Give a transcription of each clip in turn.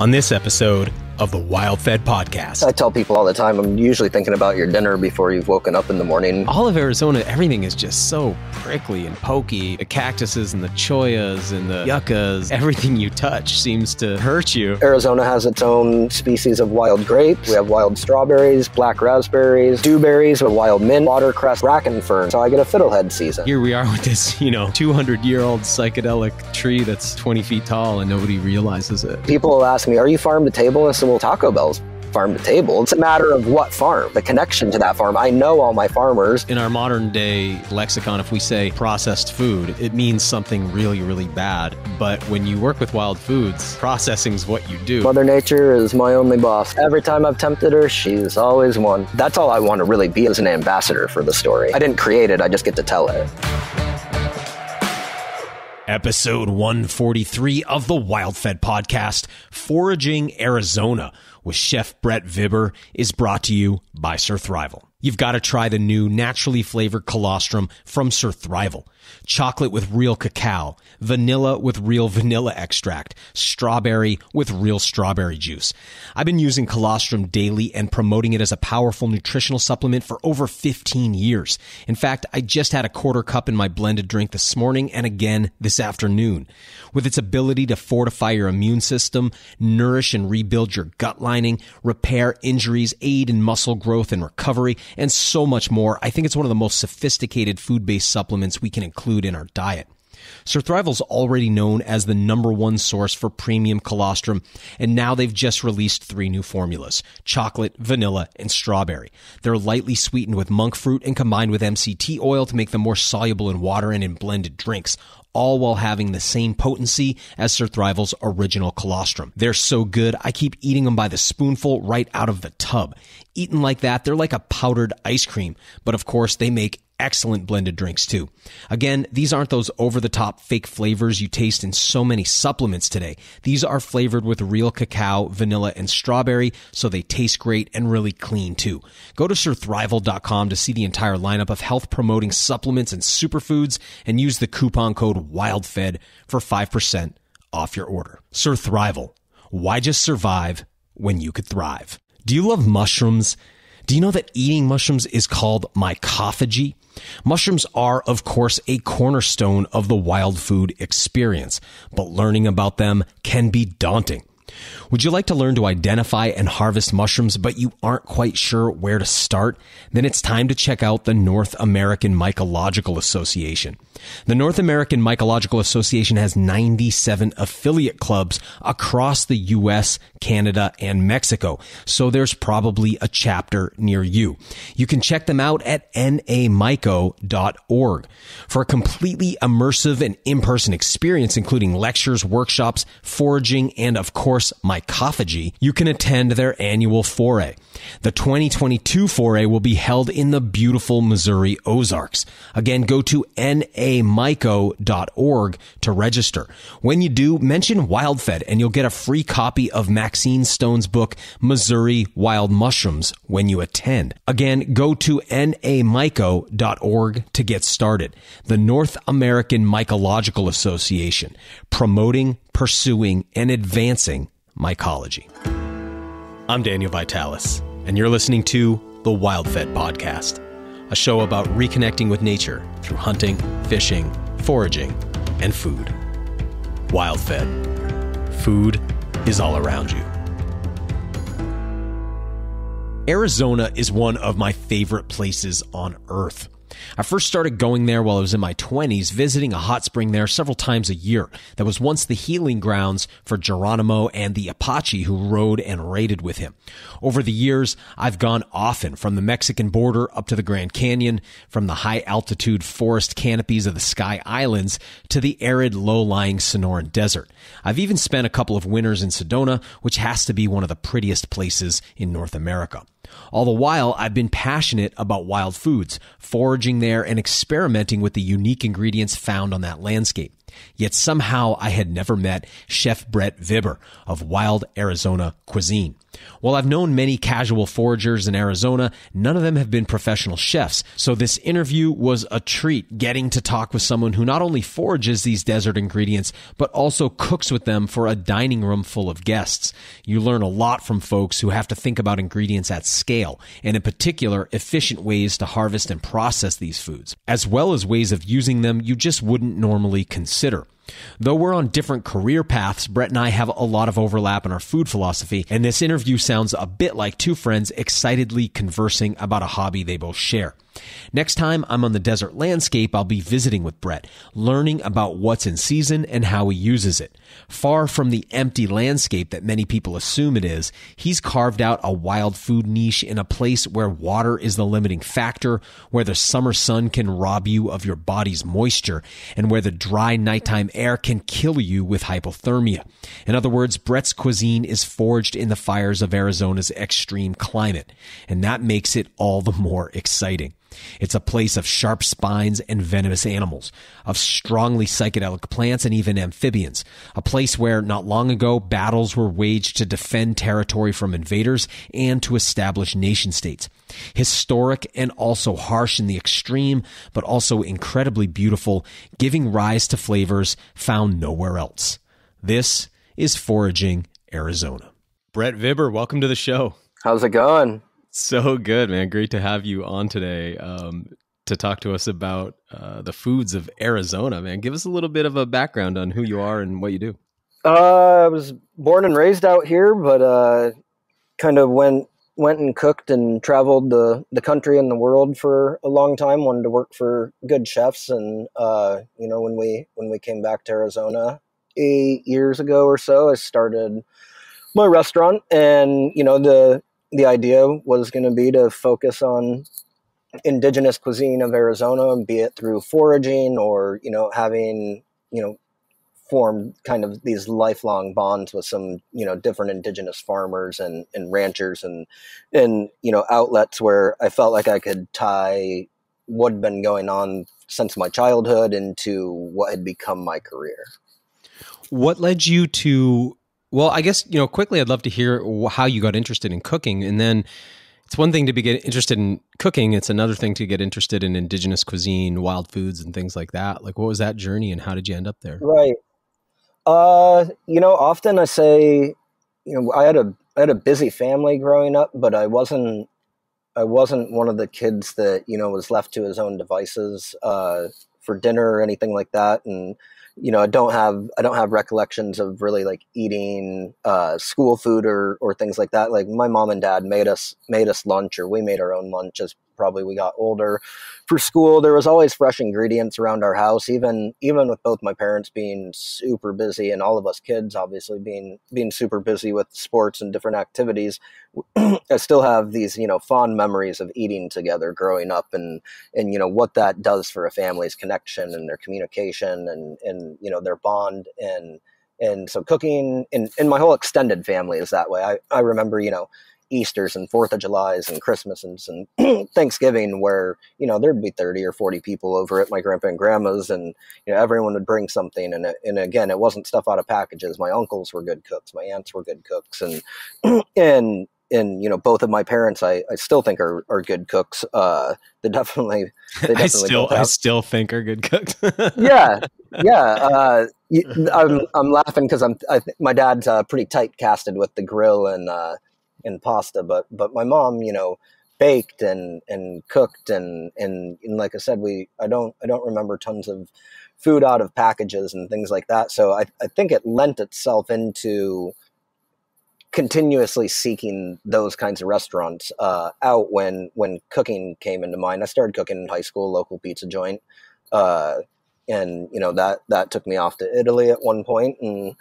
on this episode of the Wild Fed podcast. I tell people all the time, I'm usually thinking about your dinner before you've woken up in the morning. All of Arizona, everything is just so prickly and pokey. The cactuses and the chollas and the yuccas, everything you touch seems to hurt you. Arizona has its own species of wild grapes. We have wild strawberries, black raspberries, dewberries, wild mint, watercress, bracken fern. So I get a fiddlehead season. Here we are with this, you know, 200 year old psychedelic tree that's 20 feet tall and nobody realizes it. People will ask me, Are you farm to table? And Taco Bell's farm to table. It's a matter of what farm, the connection to that farm. I know all my farmers. In our modern day lexicon, if we say processed food, it means something really, really bad. But when you work with wild foods, processing's what you do. Mother Nature is my only boss. Every time I've tempted her, she's always won. That's all I want to really be as an ambassador for the story. I didn't create it, I just get to tell it. Episode 143 of the Wild Fed podcast, Foraging Arizona, with Chef Brett Vibber, is brought to you by Surthrival. You've got to try the new naturally flavored colostrum from Surthrival. Chocolate with real cacao, vanilla with real vanilla extract, strawberry with real strawberry juice. I've been using colostrum daily and promoting it as a powerful nutritional supplement for over 15 years. In fact, I just had a quarter cup in my blended drink this morning and again this afternoon. With its ability to fortify your immune system, nourish and rebuild your gut lining, repair injuries, aid in muscle growth and recovery, and so much more, I think it's one of the most sophisticated food-based supplements we can include in our diet. Surthrival's already known as the number one source for premium colostrum, and now they've just released three new formulas chocolate, vanilla, and strawberry. They're lightly sweetened with monk fruit and combined with MCT oil to make them more soluble in water and in blended drinks. All while having the same potency as Surthrival's original colostrum. They're so good, I keep eating them by the spoonful right out of the tub. Eaten like that, they're like a powdered ice cream. But of course, they make excellent blended drinks too. Again, these aren't those over the top fake flavors you taste in so many supplements today. These are flavored with real cacao, vanilla, and strawberry, so they taste great and really clean too. Go to surthrival.com to see the entire lineup of health promoting supplements and superfoods and use the coupon code WILDFED for 5% off your order. Surthrival. Why just survive when you could thrive? Do you love mushrooms? Do you know that eating mushrooms is called mycophagy? Mushrooms are, of course, a cornerstone of the wild food experience, but learning about them can be daunting. Would you like to learn to identify and harvest mushrooms, but you aren't quite sure where to start? Then it's time to check out the North American Mycological Association. The North American Mycological Association has 97 affiliate clubs across the US, Canada, and Mexico. So there's probably a chapter near you. You can check them out at namyco.org. For a completely immersive and in-person experience, including lectures, workshops, foraging, and of course, mycophagy, you can attend their annual foray. The 2022 foray will be held in the beautiful Missouri Ozarks. Again, go to namyco.org to register. When you do, mention WildFed and you'll get a free copy of Maxine Stone's book, Missouri Wild Mushrooms, when you attend. Again, go to namyco.org to get started. The North American Mycological Association, promoting, pursuing, and advancing mycology. I'm Daniel Vitalis, and you're listening to the Wild Fed Podcast, a show about reconnecting with nature through hunting, fishing, foraging, and food. Wild Fed. Food is all around you. Arizona is one of my favorite places on earth. I first started going there while I was in my 20s, visiting a hot spring there several times a year that was once the healing grounds for Geronimo and the Apache who rode and raided with him. Over the years, I've gone often from the Mexican border up to the Grand Canyon, from the high altitude forest canopies of the Sky Islands to the arid low-lying Sonoran Desert. I've even spent a couple of winters in Sedona, which has to be one of the prettiest places in North America. All the while, I've been passionate about wild foods, foraging there and experimenting with the unique ingredients found on that landscape. Yet somehow I had never met Chef Brett Vibber of Wild Arizona Cuisine. While I've known many casual foragers in Arizona, none of them have been professional chefs. So this interview was a treat getting to talk with someone who not only forages these desert ingredients, but also cooks with them for a dining room full of guests. You learn a lot from folks who have to think about ingredients at scale, and in particular, efficient ways to harvest and process these foods, as well as ways of using them you just wouldn't normally consider. Though we're on different career paths, Brett and I have a lot of overlap in our food philosophy, and this interview sounds a bit like two friends excitedly conversing about a hobby they both share. Next time I'm on the desert landscape, I'll be visiting with Brett, learning about what's in season and how he uses it. Far from the empty landscape that many people assume it is, he's carved out a wild food niche in a place where water is the limiting factor, where the summer sun can rob you of your body's moisture, and where the dry nighttime air can kill you with hypothermia. In other words, Brett's cuisine is forged in the fires of Arizona's extreme climate, and that makes it all the more exciting. It's a place of sharp spines and venomous animals, of strongly psychedelic plants and even amphibians, a place where not long ago battles were waged to defend territory from invaders and to establish nation states. Historic and also harsh in the extreme, but also incredibly beautiful, giving rise to flavors found nowhere else. This is Foraging Arizona. Brett Vibber, welcome to the show. How's it going? So good, man. Great to have you on today um, to talk to us about uh, the foods of Arizona, man. Give us a little bit of a background on who you are and what you do. Uh, I was born and raised out here, but uh, kind of went went and cooked and traveled the, the country and the world for a long time. Wanted to work for good chefs, and uh, you know when we when we came back to Arizona eight years ago or so, I started my restaurant, and you know the the idea was going to be to focus on indigenous cuisine of Arizona, be it through foraging or you know having you know formed kind of these lifelong bonds with some you know different indigenous farmers and, and ranchers and and you know outlets where I felt like I could tie what had been going on since my childhood into what had become my career. What led you to well, I guess you know quickly. I'd love to hear how you got interested in cooking, and then it's one thing to be get interested in cooking. It's another thing to get interested in indigenous cuisine, wild foods, and things like that. Like, what was that journey, and how did you end up there? Right. Uh, you know, often I say, you know, I had a I had a busy family growing up, but I wasn't I wasn't one of the kids that you know was left to his own devices uh, for dinner or anything like that, and you know, I don't have I don't have recollections of really like eating uh, school food or or things like that. Like my mom and dad made us made us lunch, or we made our own lunch as probably we got older. For school, there was always fresh ingredients around our house, even even with both my parents being super busy and all of us kids obviously being being super busy with sports and different activities. I still have these, you know, fond memories of eating together growing up and and you know what that does for a family's connection and their communication and and you know their bond and and so cooking and, and my whole extended family is that way. I, I remember, you know, Easter's and Fourth of July's and Christmases and Thanksgiving where, you know, there'd be 30 or 40 people over at my grandpa and grandma's and, you know, everyone would bring something. And, and again, it wasn't stuff out of packages. My uncles were good cooks. My aunts were good cooks. And, and, and you know both of my parents I, I still think are, are good cooks uh they definitely, they definitely I still I still think are good cooks yeah yeah uh I'm I'm laughing because I'm I th- my dad's uh, pretty tight casted with the grill and uh and pasta, but but my mom, you know, baked and and cooked and, and and like I said, we I don't I don't remember tons of food out of packages and things like that. So I, I think it lent itself into continuously seeking those kinds of restaurants uh, out when when cooking came into mind. I started cooking in high school, local pizza joint, uh, and you know that that took me off to Italy at one point, and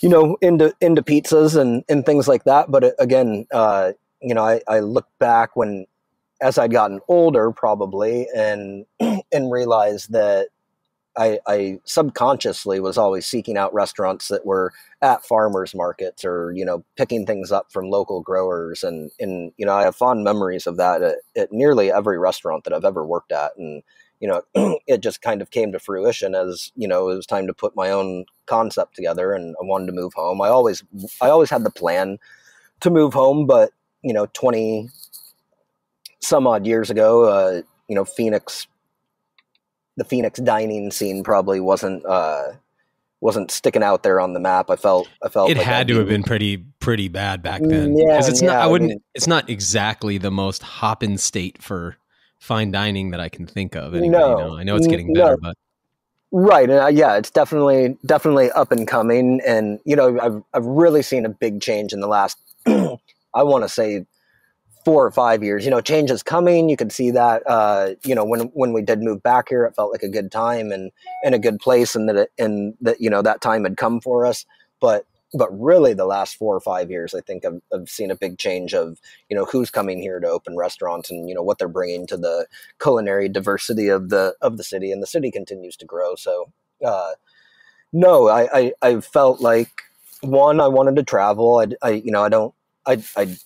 you know, into into pizzas and and things like that. But uh, again, uh, you know, I, I look back when as I'd gotten older, probably, and and realized that I, I, subconsciously was always seeking out restaurants that were at farmers markets or you know picking things up from local growers and and you know I have fond memories of that at, at nearly every restaurant that I've ever worked at and you know, it just kind of came to fruition as you know it was time to put my own concept together, and I wanted to move home. I always, I always had the plan to move home, but you know, twenty some odd years ago, uh, you know, Phoenix, the Phoenix dining scene probably wasn't uh, wasn't sticking out there on the map. I felt I felt it like had to have been pretty pretty bad back then Yeah, it's not. yeah, I I wouldn't. mean- it's not exactly the most hopping state for fine dining that I can think of. Anyway, No. you know, I know it's getting no. better, but Right, and uh, yeah, it's definitely definitely up and coming, and you know, I've I've really seen a big change in the last, I want to say, four or five years. You know, change is coming. You could see that. Uh, you know, when when we did move back here, it felt like a good time and and a good place, and that it, and that you know that time had come for us. But but really, the last four or five years, I think I've, I've seen a big change of you know who's coming here to open restaurants and you know what they're bringing to the culinary diversity of the of the city, and the city continues to grow. So, uh, no, I, I I felt like one, I wanted to travel. I, I you know I don't I I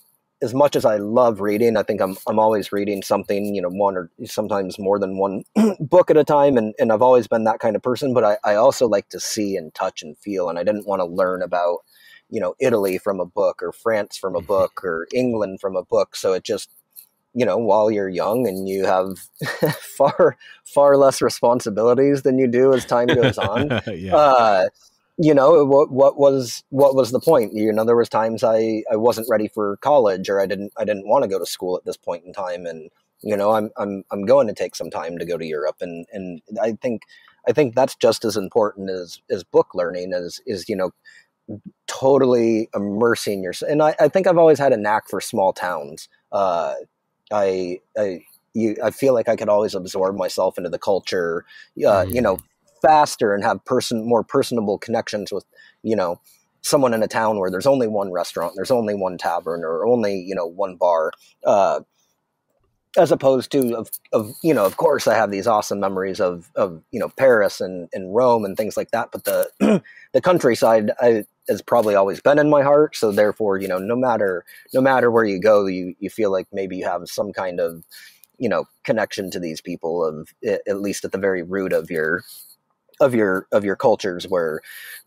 as much as I love reading, I think I'm I'm always reading something, you know, one or sometimes more than one book at a time, and and I've always been that kind of person. But I I also like to see and touch and feel, and I didn't want to learn about you know Italy from a book or France from a book or England from a book. So it just you know while you're young and you have far far less responsibilities than you do as time goes on yeah. uh, you know what what was what was the point? You know there was times i i wasn't ready for college or i didn't i didn't want to go to school at this point in time. And you know i'm i'm i'm going to take some time to go to europe. And and i think i think that's just as important as as book learning as is you know totally immersing yourself and I, I think i've always had a knack for small towns. Uh i i you i feel like i could always absorb myself into the culture. Uh, you know faster and have person more personable connections with you know someone in a town where there's only one restaurant there's only one tavern or only you know one bar uh, as opposed to of, of you know of course i have these awesome memories of of you know paris and, and rome and things like that but the the countryside I, has probably always been in my heart. So therefore you know no matter no matter where you go you you feel like maybe you have some kind of you know connection to these people of at least at the very root of your of your of your cultures where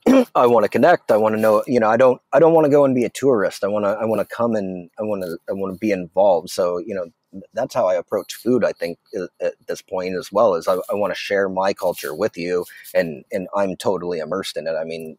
I want to connect. I want to know, you know, I don't I don't want to go and be a tourist. I want to I want to come and I want to I want to be involved. So, you know, that's how I approach food, I think at- at this point as well is I, I want to share my culture with you and and I'm totally immersed in it. I mean,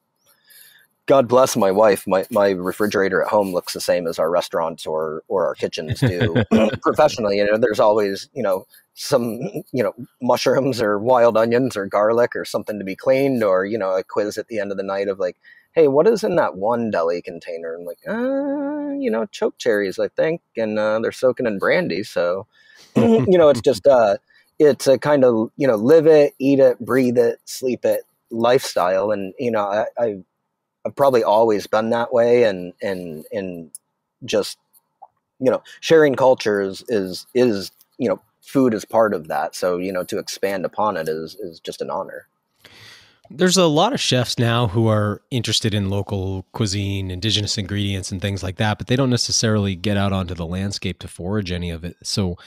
God bless my wife. My my refrigerator at home looks the same as our restaurants or or our kitchens do professionally. You know, there's always, you know, some you know mushrooms or wild onions or garlic or something to be cleaned or you know a quiz at the end of the night of like hey what is in that one deli container and like uh you know choke cherries i think and uh, they're soaking in brandy so you know it's just uh it's a kind of you know live it eat it breathe it sleep it lifestyle and you know i, I i've probably always been that way and and and just you know sharing cultures is is you know food is part of that. So, you know, to expand upon it is is just an honor. There's a lot of chefs now who are interested in local cuisine, indigenous ingredients, and things like that, but they don't necessarily get out onto the landscape to forage any of it. So,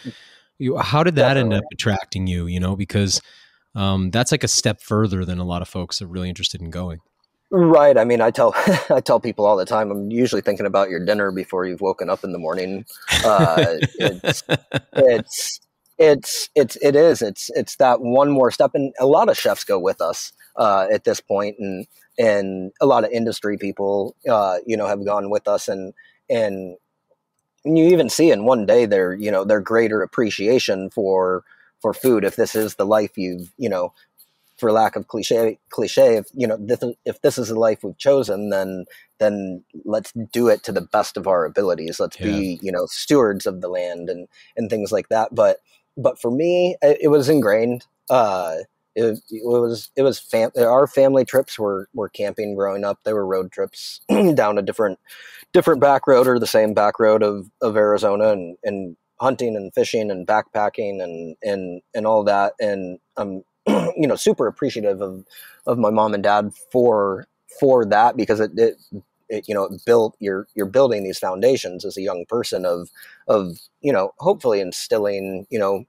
you, how did that end up attracting you? You know, because um, that's like a step further than a lot of folks are really interested in going. Right. I mean, I tell I tell people all the time. I'm usually thinking about your dinner before you've woken up in the morning. Uh, it's, it's it's it's it is it's it's that one more step and a lot of chefs go with us uh, at this point and and a lot of industry people uh, you know have gone with us and and you even see in one day their you know their greater appreciation for for food if this is the life you've you know for lack of cliche cliche if you know this, if this is the life we've chosen then then let's do it to the best of our abilities. Let's Yeah. be you know stewards of the land and and things like that. But but for me it, it was ingrained. Uh it, it was it was fam- our family trips were were camping growing up. They were road trips down a different different back road or the same back road of of Arizona and and hunting and fishing and backpacking and and and all that. And I'm you know super appreciative of of my mom and dad for for that because it, it it, you know it built you're you're building these foundations as a young person of of you know hopefully instilling you know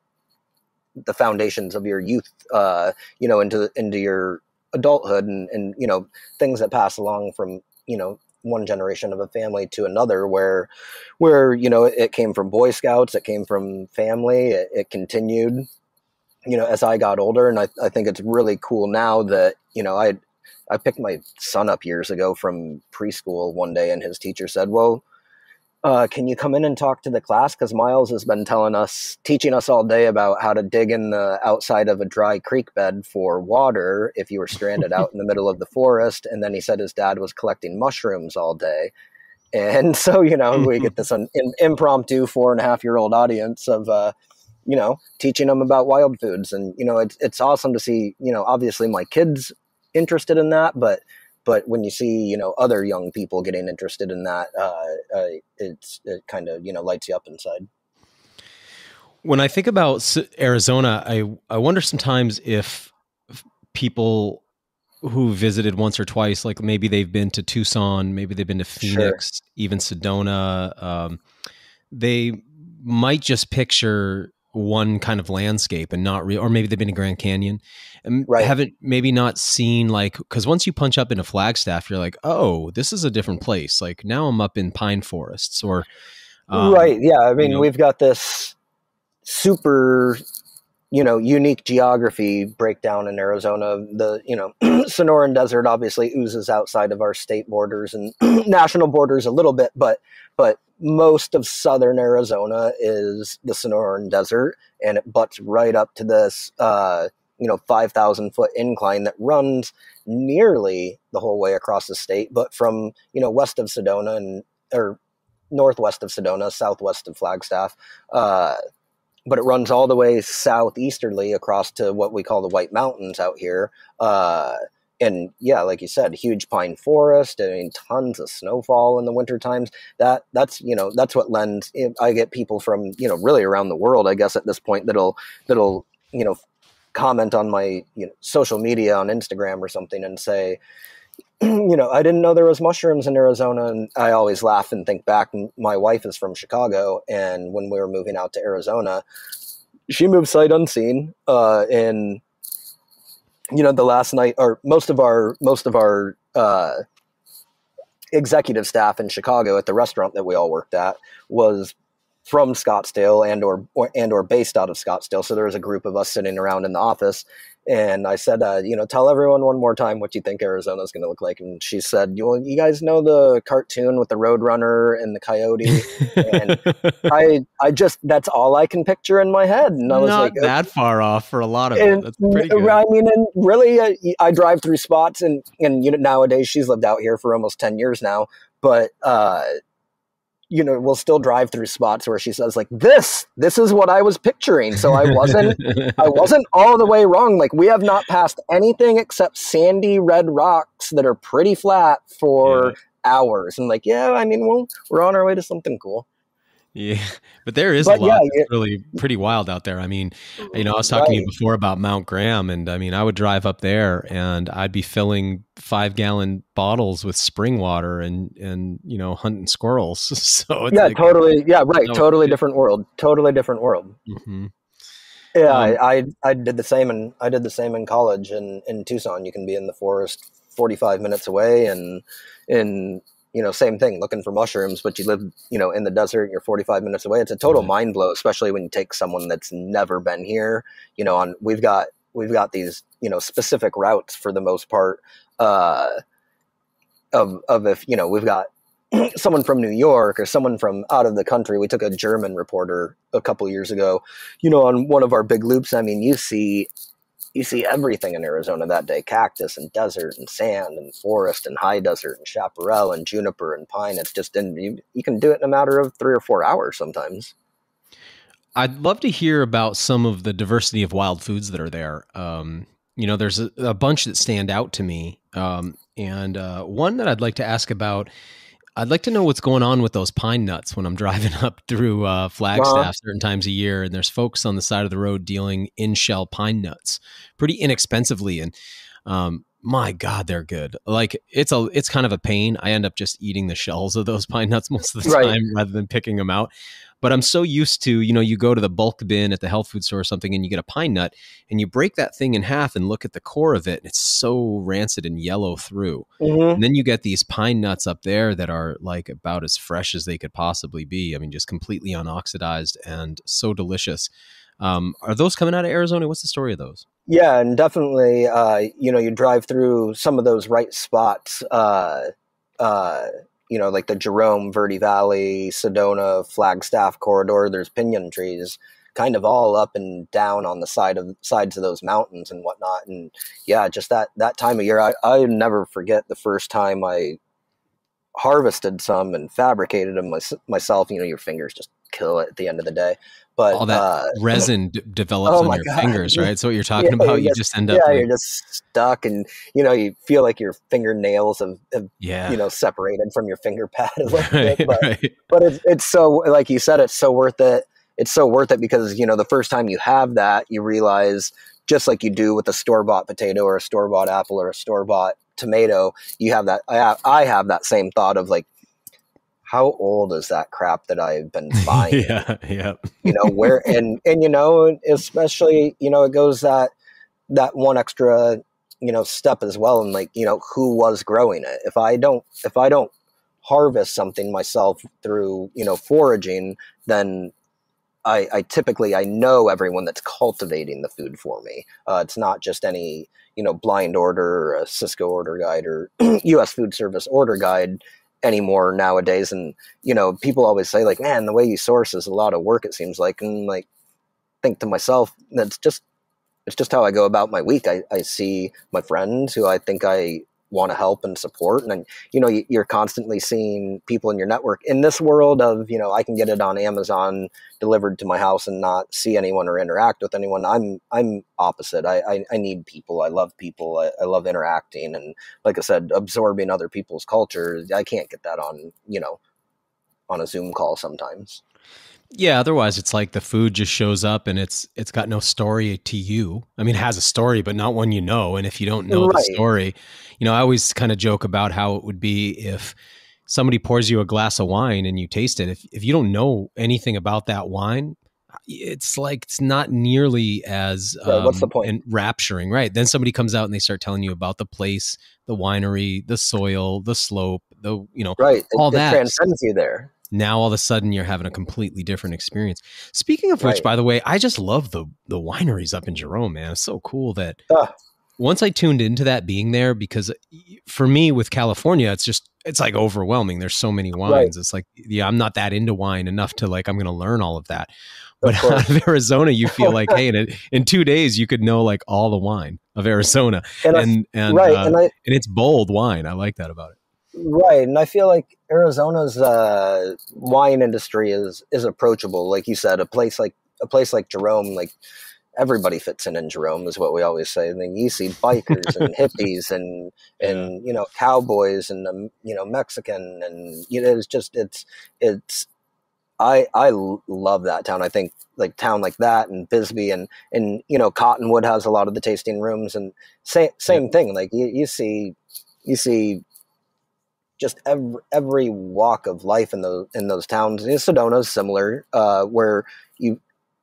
the foundations of your youth, uh, you know, into into your adulthood and and you know things that pass along from you know one generation of a family to another where where you know it came from boy scouts it came from family it, it continued you know as i got older and I, I think it's really cool now that you know i i picked my son up years ago from preschool one day and his teacher said well uh, can you come in and talk to the class? Because Miles has been telling us, teaching us all day about how to dig in the outside of a dry creek bed for water if you were stranded out in the middle of the forest. And then he said his dad was collecting mushrooms all day. And so, you know, we get this an, in, impromptu four and a half year old audience of, uh, you know, teaching them about wild foods. And, you know, it's, it's awesome to see, you know, obviously my kids interested in that, but but when you see you know other young people getting interested in that uh, uh, it's it kind of you know lights you up inside when i think about arizona i i wonder sometimes if people who visited once or twice like maybe they've been to tucson maybe they've been to phoenix sure. even sedona um, they might just picture one kind of landscape and not real or maybe they've been to grand canyon and right. haven't maybe not seen like because once you punch up into Flagstaff, you're like, oh, this is a different place. Like now I'm up in pine forests or um, right. Yeah, I mean you know, we've got this super you know unique geography breakdown in Arizona. The you know Sonoran Desert obviously oozes outside of our state borders and national borders a little bit, but but most of southern Arizona is the Sonoran Desert, and it butts right up to this uh, you know 5000 foot incline that runs nearly the whole way across the state but from you know west of sedona and or northwest of sedona southwest of flagstaff uh, but it runs all the way southeasterly across to what we call the white mountains out here uh, and yeah like you said huge pine forest i mean tons of snowfall in the winter times that that's you know that's what lends i get people from you know really around the world i guess at this point that'll that'll you know comment on my you know, social media on Instagram or something and say, you know, I didn't know there was mushrooms in Arizona, and I always laugh and think back. My wife is from Chicago, and when we were moving out to Arizona, she moved sight unseen. Uh, and you know, the last night, or most of our most of our uh, executive staff in Chicago at the restaurant that we all worked at was from Scottsdale and or, or, and or based out of Scottsdale. So there was a group of us sitting around in the office, and I said, uh, you know, tell everyone one more time what you think Arizona is going to look like. And she said, you, you guys know the cartoon with the Roadrunner and the coyote, and I I just that's all I can picture in my head. And I was Not like, that far off for a lot of and, it. That's pretty good. I mean, and really, uh, I drive through spots, and and you know, nowadays she's lived out here for almost ten years now, but. uh you know, will still drive through spots where she says like this, this is what I was picturing. So I wasn't, I wasn't all the way wrong. Like we have not passed anything except sandy red rocks that are pretty flat for yeah. hours. And like, yeah, I mean, well, we're on our way to something cool. Yeah, but there is but a lot yeah, really pretty wild out there. I mean, you know, I was talking right. to you before about Mount Graham, and I mean, I would drive up there and I'd be filling five gallon bottles with spring water and and you know hunting squirrels. So yeah, like, totally. Yeah, right. Totally different world. Totally different world. Mm-hmm. Yeah, um, I, I I did the same, and I did the same in college in in Tucson. You can be in the forest forty five minutes away, and in you know, same thing, looking for mushrooms, but you live, you know, in the desert, you're 45 minutes away. It's a total mm-hmm. mind blow, especially when you take someone that's never been here. You know, on we've got we've got these, you know, specific routes for the most part. Uh, of of if you know we've got someone from New York or someone from out of the country. We took a German reporter a couple years ago. You know, on one of our big loops. I mean, you see you see everything in Arizona that day cactus and desert and sand and forest and high desert and chaparral and juniper and pine. It's just, in, you, you can do it in a matter of three or four hours sometimes. I'd love to hear about some of the diversity of wild foods that are there. Um, you know, there's a, a, bunch that stand out to me. Um, and uh, one that I'd like to ask about I'd like to know what's going on with those pine nuts when I'm driving up through uh, Flagstaff certain times a year, and there's folks on the side of the road dealing in shell pine nuts pretty inexpensively. And um, my god they're good like it's a it's kind of a pain i end up just eating the shells of those pine nuts most of the Right. time rather than picking them out but i'm so used to you know you go to the bulk bin at the health food store or something and you get a pine nut and you break that thing in half and look at the core of it and it's so rancid and yellow through. Mhm. and then you get these pine nuts up there that are like about as fresh as they could possibly be. I mean just completely unoxidized and so delicious. Um, are those coming out of arizona? What's the story of those? Yeah, and definitely, uh, you know, you drive through some of those right spots, uh, uh, you know, like the Jerome, Verde Valley, Sedona, Flagstaff corridor. There's pinyon trees, kind of all up and down on the side of sides of those mountains and whatnot. And yeah, just that that time of year, I I never forget the first time I harvested some and fabricated them mys- myself. You know, your fingers just kill it at the end of the day. But all that uh, resin d- develops Oh on your God. fingers, right? So what you're talking Yeah, about, you you just- just end up, yeah, like, you're just stuck, and you know you feel like your fingernails have, have yeah, you know separated from your finger pad a little right, bit. But, right. but it's it's so like you said, it's so worth it. It's so worth it because you know the first time you have that, you realize just like you do with a store bought potato or a store bought apple or a store bought tomato, you have that. I have, I have that same thought of like, how old is that crap that I've been buying? yeah, yeah, you know where and and you know especially you know it goes that that one extra you know step as well and like you know who was growing it. If i don't if i don't harvest something myself through you know foraging then i i typically i know everyone that's cultivating the food for me. Uh, it's not just any you know blind order or a Sysco order guide or us food service order guide anymore nowadays and you know, people always say like, "Man, the way you source is a lot of work." It seems like, and like, think to myself, that's just it's just how I go about my week. I, I see my friends who I think I want to help and support, and you know, you- you're constantly seeing people in your network in this world of you know, I can get it on Amazon delivered to my house and not see anyone or interact with anyone. I'm I'm opposite. I I, I need people. I love people. I, I love interacting, and like I said, absorbing other people's culture. I can't get that on you know on a Zoom call sometimes. Yeah. Otherwise, it's like the food just shows up and it's it's got no story to you. I mean, it has a story, but not one you know. And if you don't know Right. the story, you know, I always kind of joke about how it would be if somebody pours you a glass of wine and you taste it. If if you don't know anything about that wine, it's like it's not nearly as Right, what's the um, point? enrapturing, right? Then somebody comes out and they start telling you about the place, the winery, the soil, the slope, the you know, Right. All it that. transcends you there. Now all of a sudden you're having a completely different experience. Speaking of which, by the way, I just love the the wineries up in Jerome, man. It's so cool that Ah. once I tuned into that being there, because for me with California, it's just it's like overwhelming. There's so many wines. Right. It's like yeah, I'm not that into wine enough to like I'm going to learn all of that. But course. out of Arizona, you feel like hey, in, in two days you could know like all the wine of Arizona, And, I, and and right, uh, and I and it's bold wine. I like that about it. Right, and I feel like Arizona's uh, wine industry is is approachable. Like you said, a place like a place like Jerome, like everybody fits in in Jerome, is what we always say. And then you see bikers and hippies and and you know cowboys and um, you know Mexican and you know it's just it's it's I I love that town. I think like town like that and Bisbee and and you know Cottonwood has a lot of the tasting rooms and same same thing. Like you, you see you see just every every walk of life in those in those towns. And Sedona's similar, uh, where you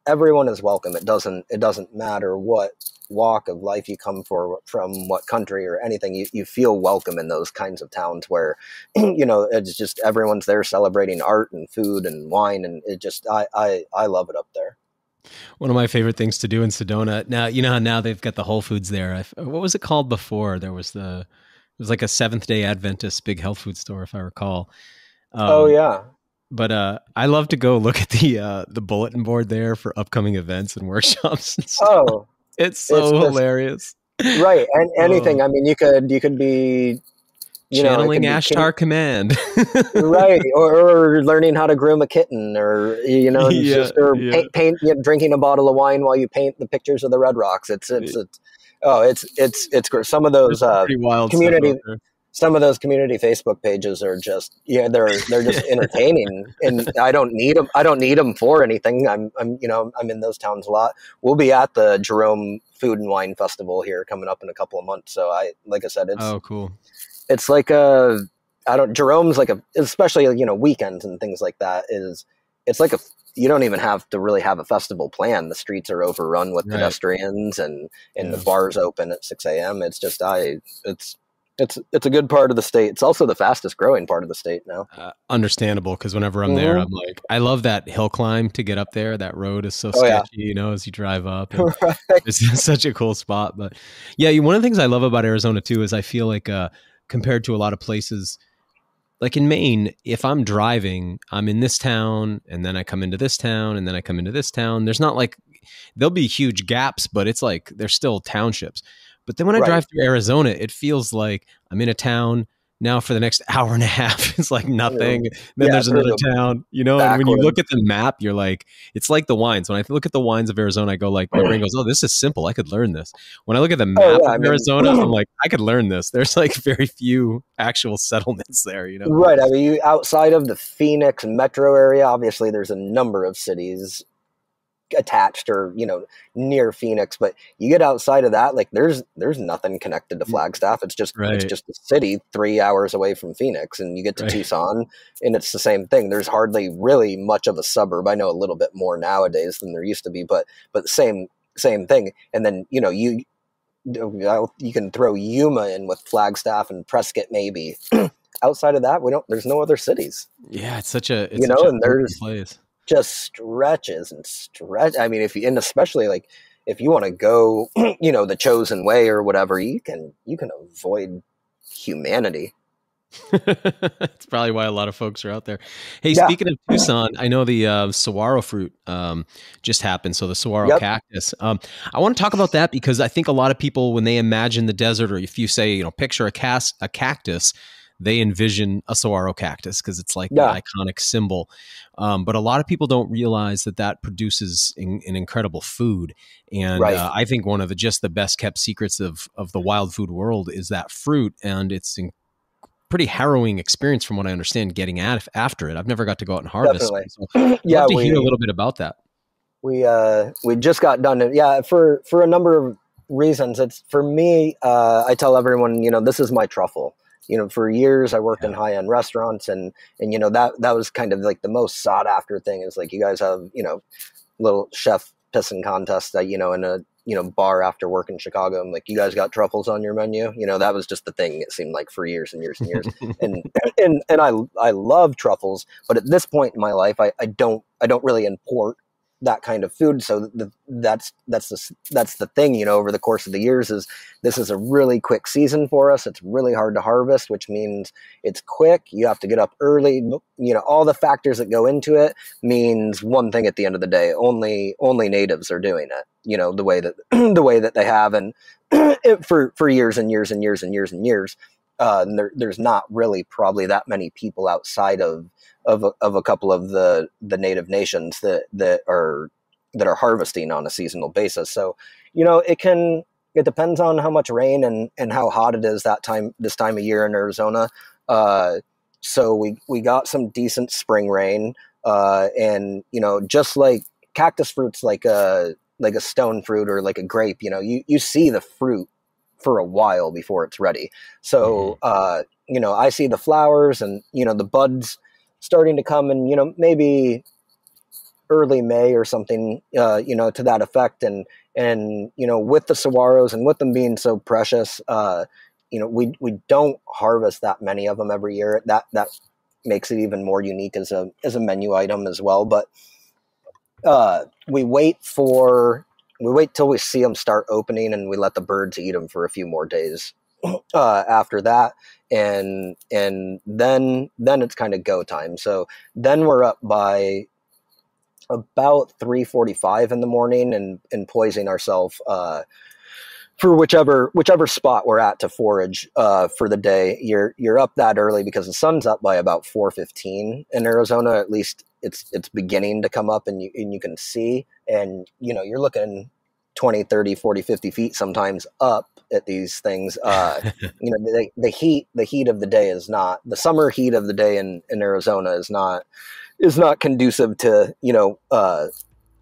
everyone is welcome. It doesn't it doesn't matter what walk of life you come for from what country or anything you, you feel welcome in those kinds of towns where you know it's just everyone's there celebrating art and food and wine and it just I, I I love it up there One of my favorite things to do in Sedona. Now, you know how now they've got the Whole Foods there. I what was it called before? There was the was like a Seventh Day Adventist big health food store, if I recall. Um, oh yeah But uh, I love to go look at the uh, the bulletin board there for upcoming events and workshops. And oh it's so it's just- hilarious. right and anything i mean you could you could be you know, Channeling be Ashtar Command. right or, or learning how to groom a kitten or you know Yeah, just or yeah. paint, paint you know, drinking a bottle of wine while you paint the pictures of the red rocks it's it's, it's oh it's it's it's great. Some of those uh wild community- stuff out there. some of those community Facebook pages are just yeah they're they're just entertaining. And I don't need them I don't need them for anything. I'm I'm you know I'm in those towns a lot. We'll be at the Jerome Food and Wine Festival here coming up in a couple of months. So I like I said it's oh cool. it's like a I don't Jerome's like a especially you know weekends and things like that is it's like a you don't even have to really have a festival plan. The streets are overrun with right. pedestrians and and yeah. the bars open at six a.m. It's just I it's it's it's a good part of the state. It's also the fastest growing part of the state now. Uh, understandable because whenever I'm mm-hmm. there, I'm like, I love that hill climb to get up there. That road is so oh, sketchy, yeah. you know, as you drive up. right. It's such a cool spot. But yeah, one of the things I love about Arizona too is I feel like uh, compared to a lot of places, like in Maine, if I'm driving, I'm in this town and then I come into this town and then I come into this town. There's not like there'll be huge gaps, but it's like they're still townships. But then when I right. drive through Arizona, it feels like I'm in a town now for the next hour and a half. It's like nothing. Yeah. Then yeah, there's another town, you know. Backwards. And when you look at the map, you're like, it's like the wines. When I look at the wines of Arizona, I go like, my brain mm. goes, oh, this is simple. I could learn this. When I look at the oh, map oh, yeah, of I mean, Arizona, I'm like, I could learn this. There's like very few actual settlements there, you know. Right. I mean, you, outside of the Phoenix metro area, obviously, there's a number of cities attached or you know near Phoenix, but you get outside of that, like there's there's nothing connected to mm. Flagstaff. It's just right. it's just a city three hours away from Phoenix, and you get to right. Tucson, and it's the same thing. There's hardly really much of a suburb. I know a little bit more nowadays than there used to be, but but same same thing. And then you know you you can throw Yuma in with Flagstaff and Prescott maybe. outside of that, we don't. There's no other cities. Yeah, it's such a it's you know, and there's place just stretches and stretch. I mean, if you and especially like if you want to go, you know, the chosen way or whatever, you can you can avoid humanity. That's probably why a lot of folks are out there. Hey, yeah. speaking of Tucson, I know the uh, saguaro fruit um, just happened. So the saguaro yep. cactus. Um, I want to talk about that because I think a lot of people, when they imagine the desert, or if you say, you know, picture a cast a cactus, they envision a saguaro cactus because it's like yeah. the iconic symbol. Um, but a lot of people don't realize that that produces in, an incredible food. And right. uh, I think one of the just the best kept secrets of of the wild food world is that fruit, and it's in, pretty harrowing experience from what I understand getting at after it. I've never got to go out and harvest. So yeah, to we, hear a little bit about that. We uh, we just got done. Yeah, for for a number of reasons. It's for me. Uh, I tell everyone, you know, this is my truffle you know, for years I worked yeah. in high end restaurants and, and, you know, that, that was kind of like the most sought after thing is like, you guys have, you know, little chef pissing contest that, you know, in a, you know, bar after work in Chicago. I'm like, you guys got truffles on your menu. You know, that was just the thing. It seemed like for years and years and years. and, and, and I, I love truffles, but at this point in my life, I, I don't, I don't really import that kind of food. So the, that's that's the that's the thing, you know. Over the course of the years, is this is a really quick season for us. It's really hard to harvest, which means it's quick. You have to get up early. You know, all the factors that go into it means one thing at the end of the day: only only natives are doing it. You know, the way that the way that they have, and for for years and years and years and years and years. Uh, there, there's not really probably that many people outside of of a, of a couple of the the native nations that that are that are harvesting on a seasonal basis. So, you know, it can it depends on how much rain and and how hot it is that time this time of year in Arizona. Uh, so we we got some decent spring rain, uh, and you know, just like cactus fruits, like a like a stone fruit or like a grape, you know, you you see the fruit for a while before it's ready. So, mm-hmm. uh, you know, I see the flowers and you know the buds starting to come and you know maybe early May or something, uh, you know, to that effect. And and you know, with the saguaros and with them being so precious, uh, you know, we we don't harvest that many of them every year. That that makes it even more unique as a as a menu item as well. But uh, we wait for we wait till we see them start opening, and we let the birds eat them for a few more days uh, after that and and then then it's kind of go time. So then we're up by about 3.45 in the morning and and poising ourselves uh, for whichever whichever spot we're at to forage uh, for the day. You're you're up that early because the sun's up by about 4.15 in arizona at least it's it's beginning to come up and you, and you can see and you know you're looking 20, 30, 40, 50 feet sometimes up at these things. Uh, you know, the, the heat, the heat of the day is not the summer heat of the day in, in Arizona is not, is not conducive to, you know, uh,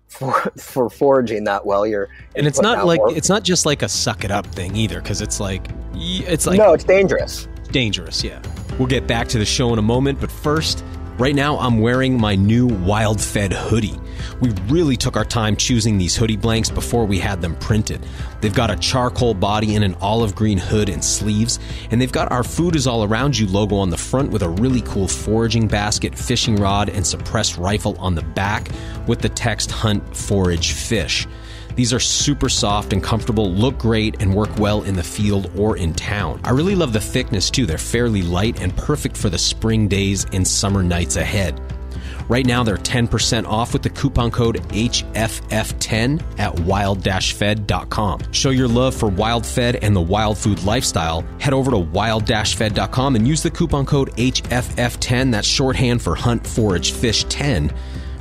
for, for foraging that well. You're, and it's not like, it's not just like a suck it up thing either. Cause it's like, it's like, no, it's dangerous. Dangerous. Yeah. We'll get back to the show in a moment, but first, Right now, I'm wearing my new Wild Fed hoodie. We really took our time choosing these hoodie blanks before we had them printed. They've got a charcoal body and an olive green hood and sleeves, and they've got our Food is All Around You logo on the front with a really cool foraging basket, fishing rod, and suppressed rifle on the back with the text Hunt Forage Fish. These are super soft and comfortable, look great, and work well in the field or in town. I really love the thickness too. They're fairly light and perfect for the spring days and summer nights ahead. Right now, they're 10% off with the coupon code HFF10 at wild-fed.com. Show your love for Wild Fed and the wild food lifestyle. Head over to wild-fed.com and use the coupon code HFF10, that's shorthand for Hunt Forage Fish 10,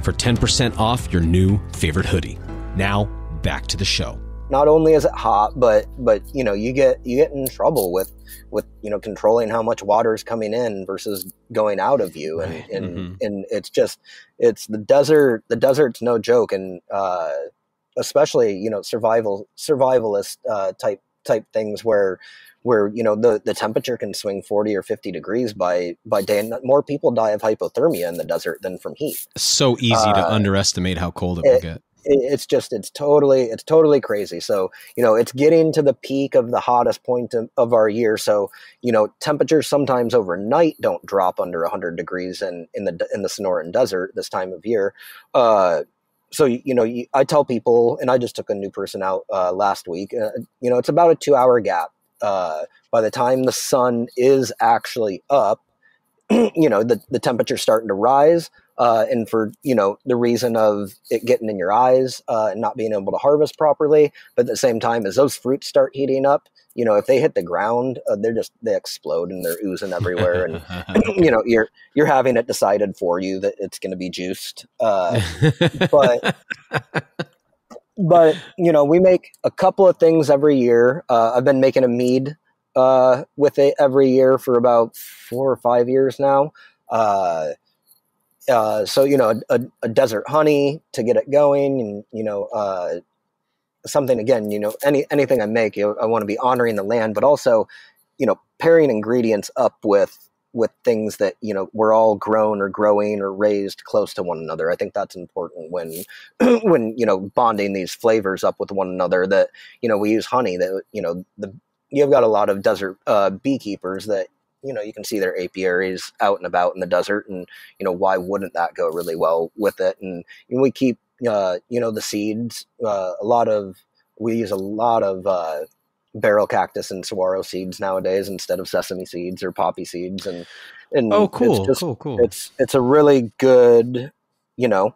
for 10% off your new favorite hoodie. Now, back to the show. Not only is it hot, but but you know you get you get in trouble with with you know controlling how much water is coming in versus going out of you, and right. and, mm-hmm. and it's just it's the desert. The desert's no joke, and uh, especially you know survival survivalist uh, type type things where where you know the, the temperature can swing 40 or 50 degrees by by day and more people die of hypothermia in the desert than from heat so easy uh, to underestimate how cold it, it will get it's just it's totally it's totally crazy. So you know it's getting to the peak of the hottest point of, of our year. So you know temperatures sometimes overnight don't drop under 100 degrees in in the in the sonoran desert this time of year. Uh, so you know i tell people and i just took a new person out uh, last week uh, you know it's about a two hour gap. Uh, by the time the sun is actually up you know the, the temperature's starting to rise uh, and for you know the reason of it getting in your eyes uh, and not being able to harvest properly. But at the same time, as those fruits start heating up, you know if they hit the ground, uh, they're just they explode and they're oozing everywhere, and you know you're you're having it decided for you that it's going to be juiced. Uh, but but you know we make a couple of things every year. Uh, I've been making a mead. Uh, with it every year for about four or five years now. Uh, so you know a, a, desert honey to get it going and you know uh, something again you know any anything i make know, i want to be honoring the land but also you know pairing ingredients up with with things that you know we're all grown or growing or raised close to one another. I think that's important when when you know bonding these flavors up with one another that you know we use honey that you know the you've got a lot of desert uh, beekeepers that you know you can see their apiaries out and about in the desert and you know why wouldn't that go really well with it? And, and we keep uh, you know the seeds uh, a lot of we use a lot of uh, barrel cactus and saguaro seeds nowadays instead of sesame seeds or poppy seeds and and oh cool it's just, cool cool. it's it's a really good you know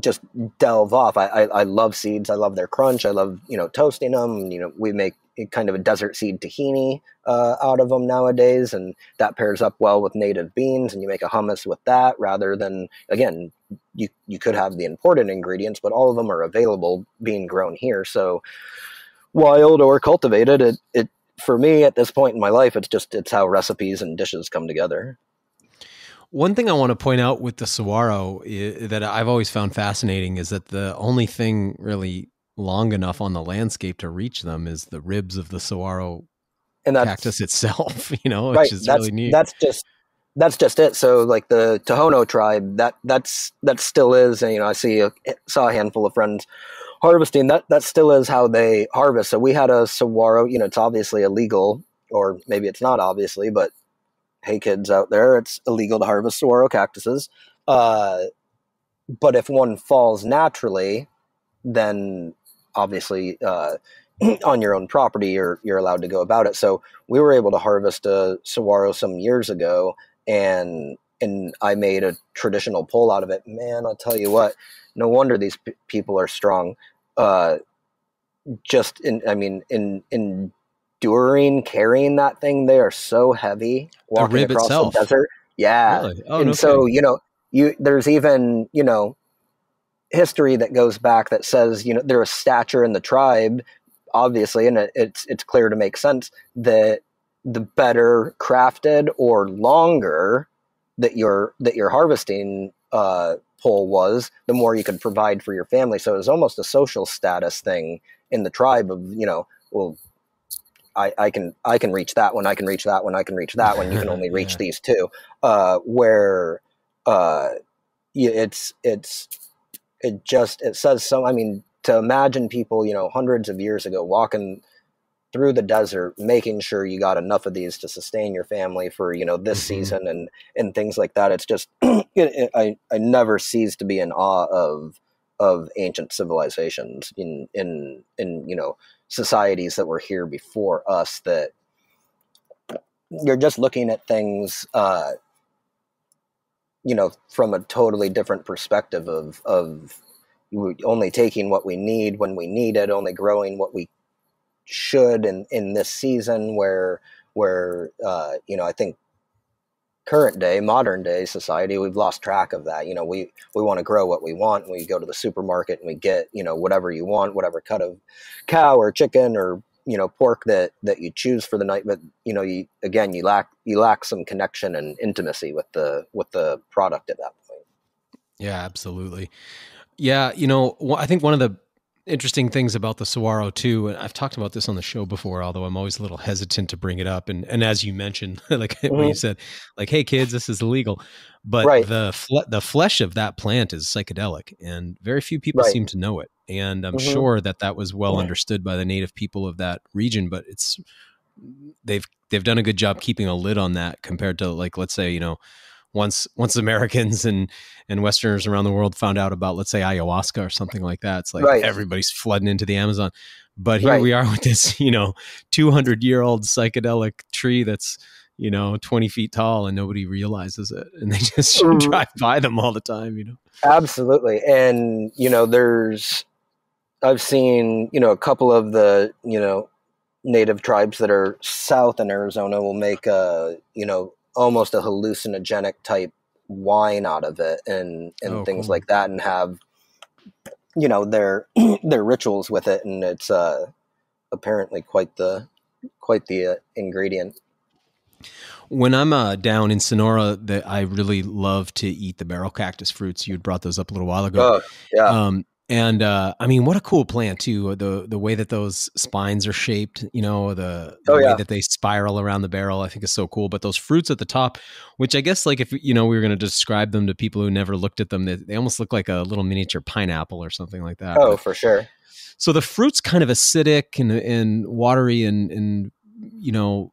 just delve off. I, I, I love seeds. I love their crunch. I love you know toasting them. You know we make kind of a desert seed tahini uh, out of them nowadays, and that pairs up well with native beans, and you make a hummus with that rather than again you you could have the imported ingredients, but all of them are available being grown here. So wild or cultivated, it it for me at this point in my life, it's just it's how recipes and dishes come together. One thing I want to point out with the saguaro that I've always found fascinating is that the only thing really long enough on the landscape to reach them is the ribs of the saguaro and that's, cactus itself. You know, right, which is that's, really neat. That's just that's just it. So like the Tohono tribe, that that's that still is, and you know, I see a, saw a handful of friends harvesting. That that still is how they harvest. So we had a saguaro. You know, it's obviously illegal, or maybe it's not obviously, but hey kids out there, it's illegal to harvest saguaro cactuses. Uh, but if one falls naturally, then obviously uh, on your own property, you're you're allowed to go about it. So we were able to harvest a saguaro some years ago, and and I made a traditional pole out of it. Man, I'll tell you what, no wonder these people are strong. Uh, just in, I mean, in in enduring carrying that thing. They are so heavy walking across itself. the desert. Yeah. Really? Oh, and no so, kidding. you know, you there's even, you know, history that goes back that says you know there is stature in the tribe obviously and it, it's it's clear to make sense that the better crafted or longer that you're that you're harvesting uh, pole was the more you could provide for your family so it was almost a social status thing in the tribe of you know well I, I can I can reach that one I can reach that one I can reach that one you can only reach yeah. these two uh, where uh, it's it's it just it says so i mean to imagine people you know hundreds of years ago walking through the desert making sure you got enough of these to sustain your family for you know this mm-hmm. season and and things like that it's just it, it, i i never cease to be in awe of of ancient civilizations in in in you know societies that were here before us that you're just looking at things uh you know from a totally different perspective of of only taking what we need when we need it only growing what we should in in this season where where uh, you know i think current day modern day society we've lost track of that. You know we we want to grow what we want. We go to the supermarket and we get you know whatever you want whatever cut of cow or chicken or you know pork that that you choose for the night. But you know you again you lack you lack some connection and intimacy with the with the product at that point. Yeah absolutely. Yeah you know i think one of the interesting things about the saguaro too and i've talked about this on the show before although i'm always a little hesitant to bring it up and and as you mentioned like mm-hmm. when you said like hey kids this is illegal but right. the fle- the flesh of that plant is psychedelic and very few people right. seem to know it and i'm mm-hmm. sure that that was well understood by the native people of that region but it's they've they've done a good job keeping a lid on that compared to like let's say you know once once Americans and and Westerners around the world found out about let's say ayahuasca or something like that, it's like right. everybody's flooding into the Amazon. But here right. we are with this, you know, 200 year old psychedelic tree that's you know 20 feet tall and nobody realizes it and they just mm. drive by them all the time you know absolutely and you know there's i've seen you know a couple of the you know native tribes that are south in arizona will make a you know almost a hallucinogenic type wine out of it and and oh, things cool. like that and have you know their their rituals with it and it's uh apparently quite the quite the uh, ingredient when I'm uh, down in Sonora, that I really love to eat the barrel cactus fruits. You had brought those up a little while ago. Oh, yeah. Um, and uh, I mean, what a cool plant too. The the way that those spines are shaped, you know, the, the oh, yeah. way that they spiral around the barrel, I think is so cool. But those fruits at the top, which I guess like if you know we were going to describe them to people who never looked at them, they, they, almost look like a little miniature pineapple or something like that. Oh, but, for sure. So the fruit's kind of acidic and and watery and and you know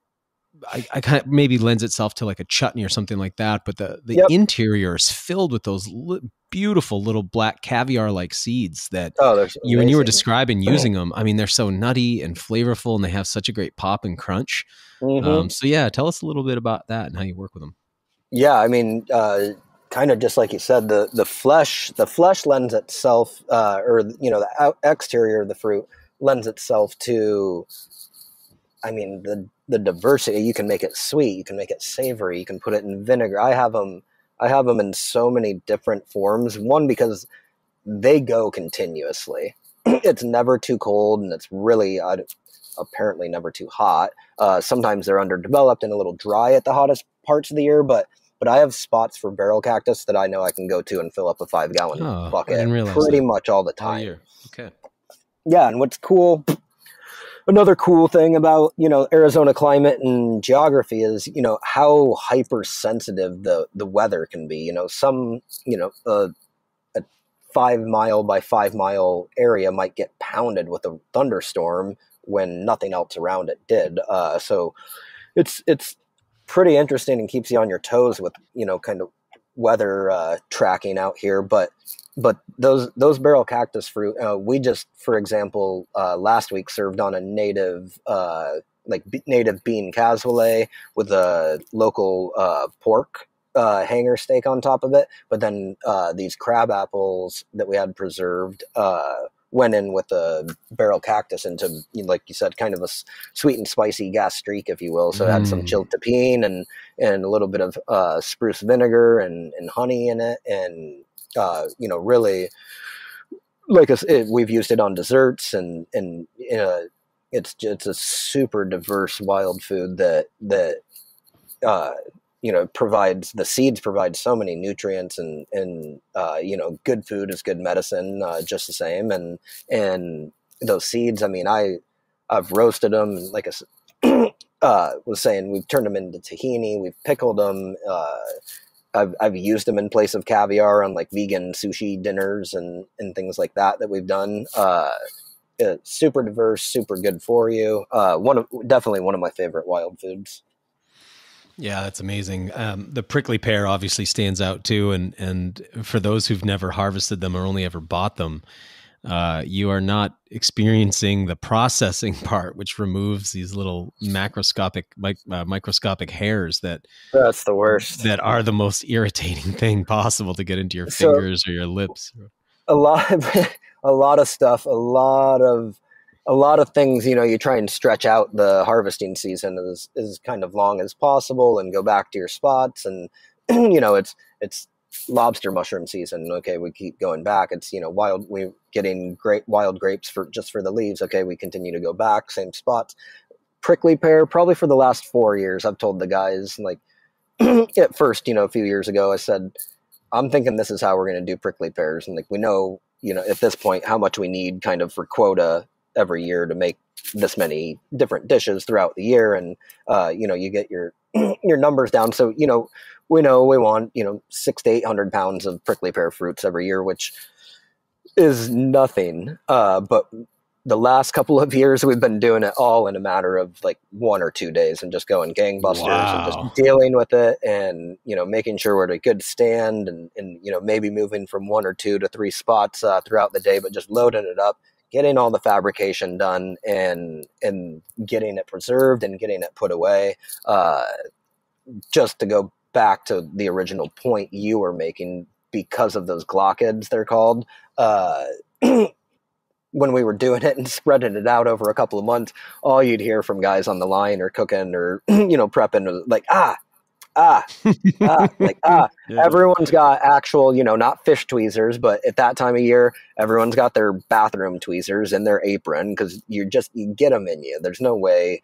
I, I kind of maybe lends itself to like a chutney or something like that. But the the yep. interior is filled with those li- beautiful little black caviar like seeds that oh, you when you were describing using them. I mean, they're so nutty and flavorful, and they have such a great pop and crunch. Mm-hmm. Um, so yeah, tell us a little bit about that and how you work with them. Yeah, I mean, uh, kind of just like you said, the the flesh the flesh lends itself, uh, or you know, the exterior of the fruit lends itself to. I mean, the the diversity. You can make it sweet. You can make it savory. You can put it in vinegar. I have them. I have them in so many different forms. One because they go continuously. it's never too cold, and it's really uh, apparently never too hot. Uh, sometimes they're underdeveloped and a little dry at the hottest parts of the year, but but I have spots for barrel cactus that I know I can go to and fill up a five gallon oh, bucket pretty that. much all the time. Okay. Yeah, and what's cool another cool thing about you know Arizona climate and geography is you know how hypersensitive the the weather can be. You know, some you know a five mile by five mile area might get pounded with a thunderstorm when nothing else around it did. Uh, so it's it's pretty interesting and keeps you on your toes with you know kind of weather uh, tracking out here, but but those those barrel cactus fruit, uh, we just, for example, uh, last week served on a native uh, like b- native bean cassoulet with a local uh, pork uh, hanger steak on top of it. But then these crab apples that we had preserved went in with the barrel cactus into, like you said, kind of a sweet and spicy gastrique, if you will. So it had some mm. chiltepin and and a little bit of uh, spruce vinegar and, and honey in it, and uh, you know, really, like we've used it on desserts and and uh, it's it's a super diverse wild food that that uh, you know provides the seeds provide so many nutrients and and uh, you know good food is good medicine uh, just the same. And and those seeds I mean I I've roasted them like I uh, was saying we've turned them into tahini we've pickled them uh, I've, I've used them in place of caviar on like vegan sushi dinners and, and things like that that we've done. Uh, super diverse, super good for you. Uh, one of definitely one of my favorite wild foods. Yeah, that's amazing. Um, the prickly pear obviously stands out too, and and for those who've never harvested them or only ever bought them, uh, you are not experiencing the processing part, which removes these little macroscopic, mic- uh, microscopic hairs that that's the worst. That are the most irritating thing possible to get into your so, fingers or your lips. A lot, of, a lot of stuff, a lot of, a lot of things. You know, you try and stretch out the harvesting season as as kind of long as possible, and go back to your spots, and you know, it's it's lobster mushroom season. Okay, we keep going back. It's you know wild. We getting great wild grapes for just for the leaves. Okay, we continue to go back, same spots. Prickly pear, probably for the last four years. I've told the guys like at first, you know, a few years ago, I said, I'm thinking this is how we're going to do prickly pears, and like we know, you know, at this point, how much we need kind of for quota every year to make this many different dishes throughout the year, and uh, you know, you get your your numbers down. So you know, we know we want you know six to eight hundred pounds of prickly pear fruits every year, which is nothing. Uh, but the last couple of years, we've been doing it all in a matter of like one or two days, and just going gangbusters wow. and just dealing with it, and you know making sure we're at a good stand, and and you know maybe moving from one or two to three spots uh, throughout the day, but just loading it up getting all the fabrication done and and getting it preserved and getting it put away uh, just to go back to the original point you were making because of those glochids they're called uh, when we were doing it and spreading it out over a couple of months all you'd hear from guys on the line or cooking or you know prepping was like ah ah, ah, like ah. Yeah. Everyone's got actual, you know, not fish tweezers, but at that time of year, everyone's got their bathroom tweezers in their apron because you just you get them in you. There's no way,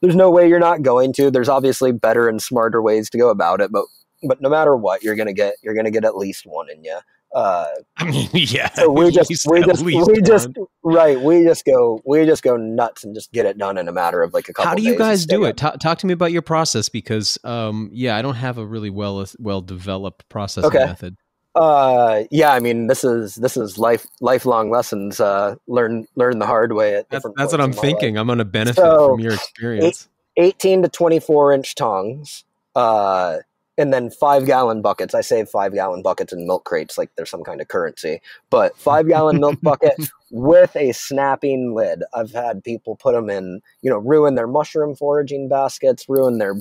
there's no way you're not going to. There's obviously better and smarter ways to go about it, but but no matter what, you're gonna get you're gonna get at least one in you. Uh, I mean, yeah. So we just we just we just right. We just go we just go nuts and just get it done in a matter of like a couple. How do you guys do it? Talk, talk, to me about your process because um yeah, I don't have a really well well developed process okay. method. Uh yeah, I mean this is this is life lifelong lessons. Uh, learn learn the hard way at That's, that's what I'm thinking. Life. I'm going to benefit so, from your experience. Eight, 18 to 24 inch tongs. Uh and then five gallon buckets. I save five gallon buckets in milk crates like there's some kind of currency, but five gallon milk bucket with a snapping lid. I've had people put them in, you know, ruin their mushroom foraging baskets, ruin their,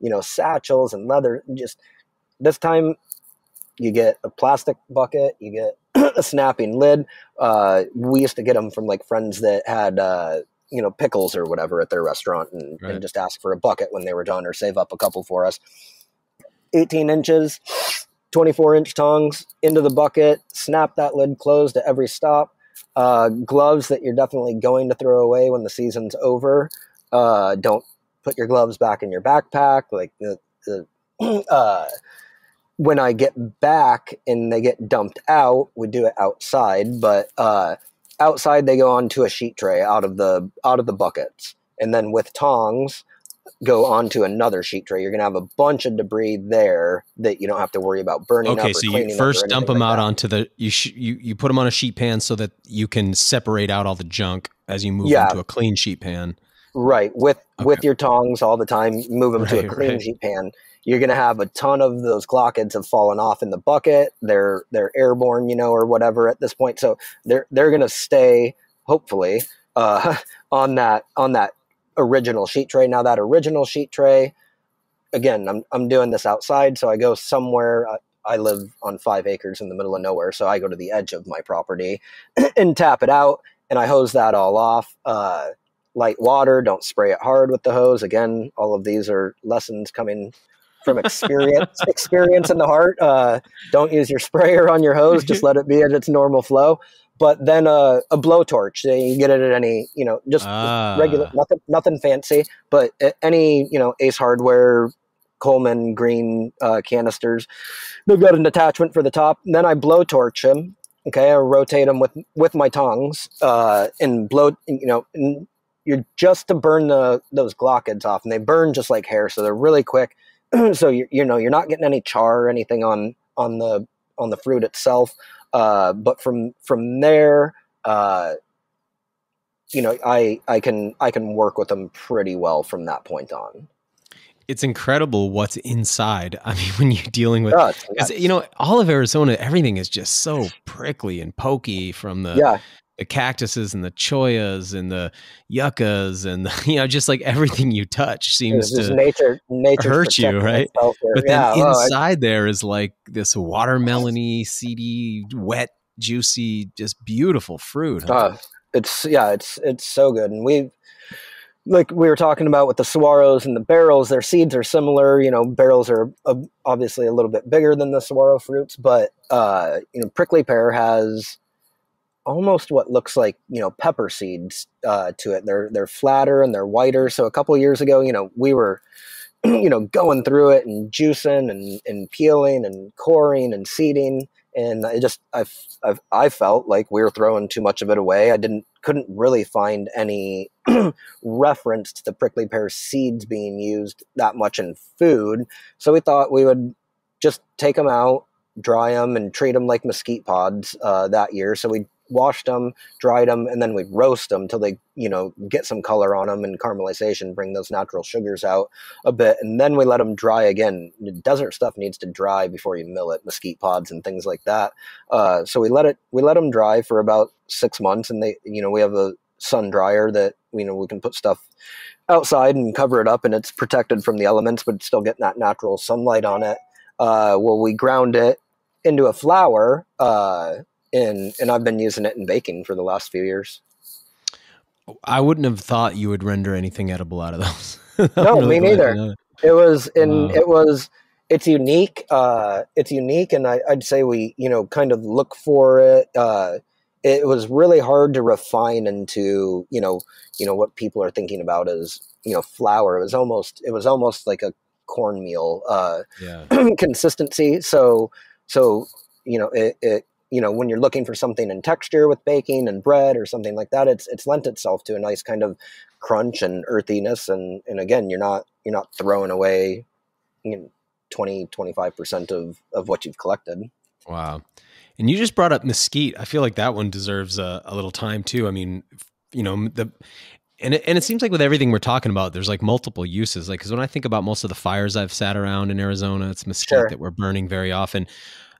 you know, satchels and leather. Just this time, you get a plastic bucket, you get a snapping lid. Uh, we used to get them from like friends that had. Uh, you know pickles or whatever at their restaurant and, right. and just ask for a bucket when they were done or save up a couple for us 18 inches, 24 inch tongs into the bucket, snap that lid closed at every stop. Uh, gloves that you're definitely going to throw away when the season's over. Uh, don't put your gloves back in your backpack. Like the, the uh, when I get back and they get dumped out, we do it outside. But uh, outside, they go onto a sheet tray out of the out of the buckets, and then with tongs, go onto another sheet tray. You're going to have a bunch of debris there that you don't have to worry about burning. Okay, so you first dump them like out that. onto the you, sh- you you put them on a sheet pan so that you can separate out all the junk as you move yeah. into a clean sheet pan. Right, with okay. with your tongs all the time, move them right, to a clean right. sheet pan. You're going to have a ton of those glochids have fallen off in the bucket. They're they're airborne, you know, or whatever at this point. So they're they're going to stay hopefully uh, on that on that original sheet tray. Now that original sheet tray, again, I'm I'm doing this outside, so I go somewhere. I, I live on five acres in the middle of nowhere, so I go to the edge of my property and tap it out, and I hose that all off. Uh, light water, don't spray it hard with the hose. Again, all of these are lessons coming from experience experience in the heart. Uh, don't use your sprayer on your hose; just let it be at its normal flow. But then uh, a blowtorch, you can get it at any, you know, just ah. regular, nothing, nothing fancy. But any, you know, Ace Hardware, Coleman green uh, canisters, they've got an attachment for the top. And then I blowtorch them. Okay, I rotate them with with my tongs uh, and blow. You know, and you're just to burn the those glochids off, and they burn just like hair, so they're really quick. so you you know you're not getting any char or anything on on the on the fruit itself. Uh, but from from there, uh, you know, I I can I can work with them pretty well from that point on. It's incredible what's inside. I mean, when you're dealing with, because you know, all of Arizona, everything is just so prickly and pokey from the yeah the cactuses and the chollas and the yuccas and the, you know just like everything you touch seems to nature, nature hurt you right? but then yeah, inside I, there is like this watermelony seedy wet juicy just beautiful fruit huh? uh, it's yeah it's it's so good. And we like we were talking about with the saguaros and the barrels their seeds are similar you know barrels are uh, obviously a little bit bigger than the saguaro fruits but uh you know prickly pear has almost what looks like you know pepper seeds uh, to it. They're they're flatter and they're whiter. So a couple years ago, you know, we were you know going through it and juicing and, and peeling and coring and seeding, and I just I've, I've I felt like we were throwing too much of it away. I didn't couldn't really find any reference to the prickly pear seeds being used that much in food. So we thought we would just take them out dry them and treat them like mesquite pods uh, that year. So we washed them, dried them, and then we roast them till they, you know, get some color on them and caramelization, bring those natural sugars out a bit, and then we let them dry again. Desert stuff needs to dry before you mill it, mesquite pods and things like that. Uh, so we let it, we let them dry for about six months, and they, you know, we have a sun dryer that you know we can put stuff outside and cover it up, and it's protected from the elements, but still getting that natural sunlight on it. Uh, well, we ground it into a flour. Uh, and and I've been using it in baking for the last few years. I wouldn't have thought you would render anything edible out of those. no, really me neither. It was and wow. it was it's unique. Uh, it's unique, and I, would say we you know kind of look for it. Uh, it was really hard to refine into you know you know what people are thinking about as you know flour. It was almost it was almost like a cornmeal uh, yeah. consistency. So so you know it, it you know when you're looking for something in texture with baking and bread or something like that it's it's lent itself to a nice kind of crunch and earthiness and and again you're not you're not throwing away you know, 20 25% of of what you've collected wow and you just brought up mesquite i feel like that one deserves a, a little time too i mean you know the and it, and it seems like with everything we're talking about, there's like multiple uses. Like, because when I think about most of the fires I've sat around in Arizona, it's mesquite sure. that we're burning very often.